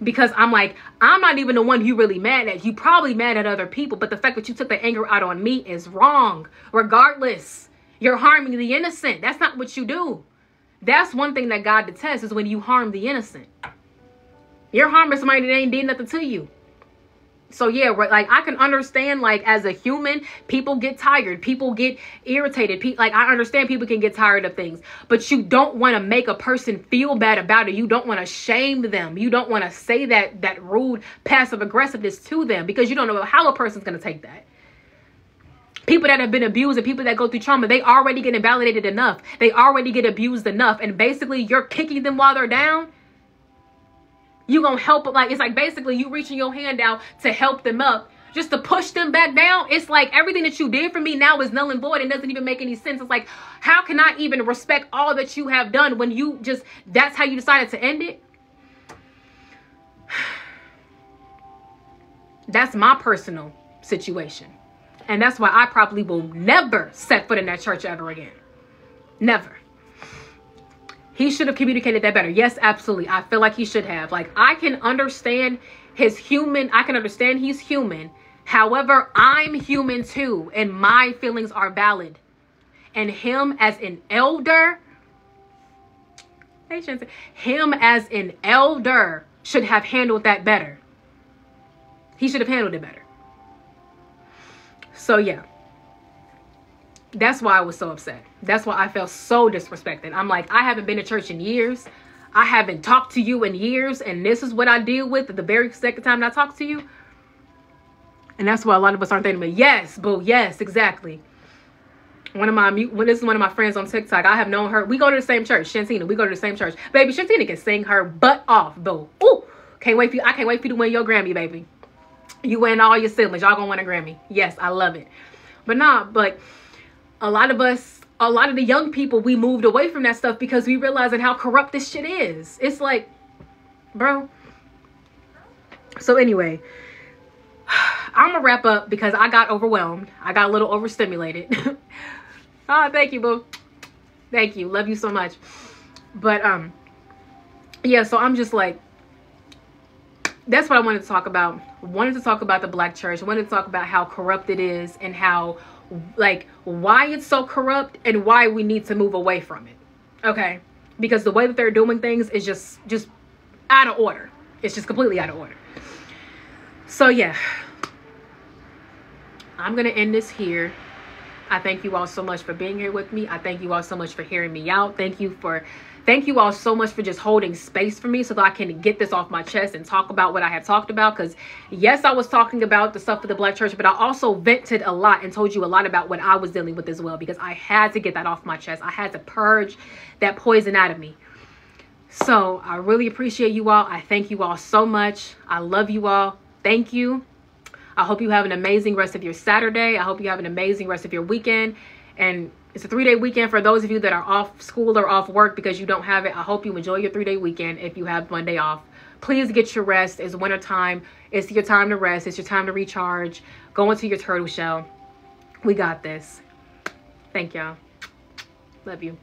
[SPEAKER 1] because I'm like, I'm not even the one you really mad at. You probably mad at other people, but the fact that you took the anger out on me is wrong. Regardless, you're harming the innocent. That's not what you do. That's one thing that God detests is when you harm the innocent. You're harming somebody that ain't did nothing to you. So yeah like i can understand like as a human people get tired. People get irritated. Pe- like i understand people can get tired of things. But you don't want to make a person feel bad about it. You don't want to shame them. You don't want to say that that rude passive aggressiveness to them because you don't know how a person's going to take that people that have been abused and people that go through trauma they already get invalidated enough. They already get abused enough. And basically you're kicking them while they're down. You gonna help like it's like basically you reaching your hand out to help them up. Just to push them back down it's like everything that you did for me now is null and void and doesn't even make any sense. It's like how can i even respect all that you have done when you just that's how you decided to end it? That's my personal situation and that's why i probably will never set foot in that church ever again never he should have communicated that better. Yes, absolutely. I feel like he should have. Like, I can understand his human, I can understand he's human. However, I'm human too, and my feelings are valid. And him as an elder, patience. him as an elder should have handled that better. He should have handled it better. So, yeah that's why I was so upset. That's why I felt so disrespected. I'm like, I haven't been to church in years. I haven't talked to you in years, and this is what I deal with the very second time I talk to you. And that's why a lot of us aren't thinking, but yes, boo, yes, exactly. One of my when this is one of my friends on TikTok. I have known her. We go to the same church, Shantina. We go to the same church. Baby, Shantina can sing her butt off, boo. Ooh, can't wait for you. I can't wait for you to win your Grammy, baby. You and all your siblings, y'all gonna win a Grammy. Yes, I love it. But nah, but a lot of us a lot of the young people we moved away from that stuff because we realizing how corrupt this shit is. It's like bro. So anyway i'm gonna wrap up because i got overwhelmed. I got a little overstimulated. Oh thank you boo. Thank you. Love you so much. But um yeah so i'm just like that's what i wanted to talk about. Wanted to talk about the black church. Wanted to talk about how corrupt it is and how like why it's so corrupt and why we need to move away from it. Okay? Because the way that they're doing things is just just out of order. It's just completely out of order. So yeah. I'm gonna end this here. I thank you all so much for being here with me. I thank you all so much for hearing me out. Thank you for Thank you all so much for just holding space for me so that I can get this off my chest and talk about what I had talked about. Because, yes, I was talking about the stuff for the Black church, but I also vented a lot and told you a lot about what I was dealing with as well because I had to get that off my chest. I had to purge that poison out of me. So, I really appreciate you all. I thank you all so much. I love you all. Thank you. I hope you have an amazing rest of your Saturday. I hope you have an amazing rest of your weekend. And it's a three day weekend for those of you that are off school or off work because you don't have it. I hope you enjoy your three day weekend if you have Monday off. Please get your rest. It's winter time. It's your time to rest. It's your time to recharge. Go into your turtle shell. We got this. Thank y'all. Love you.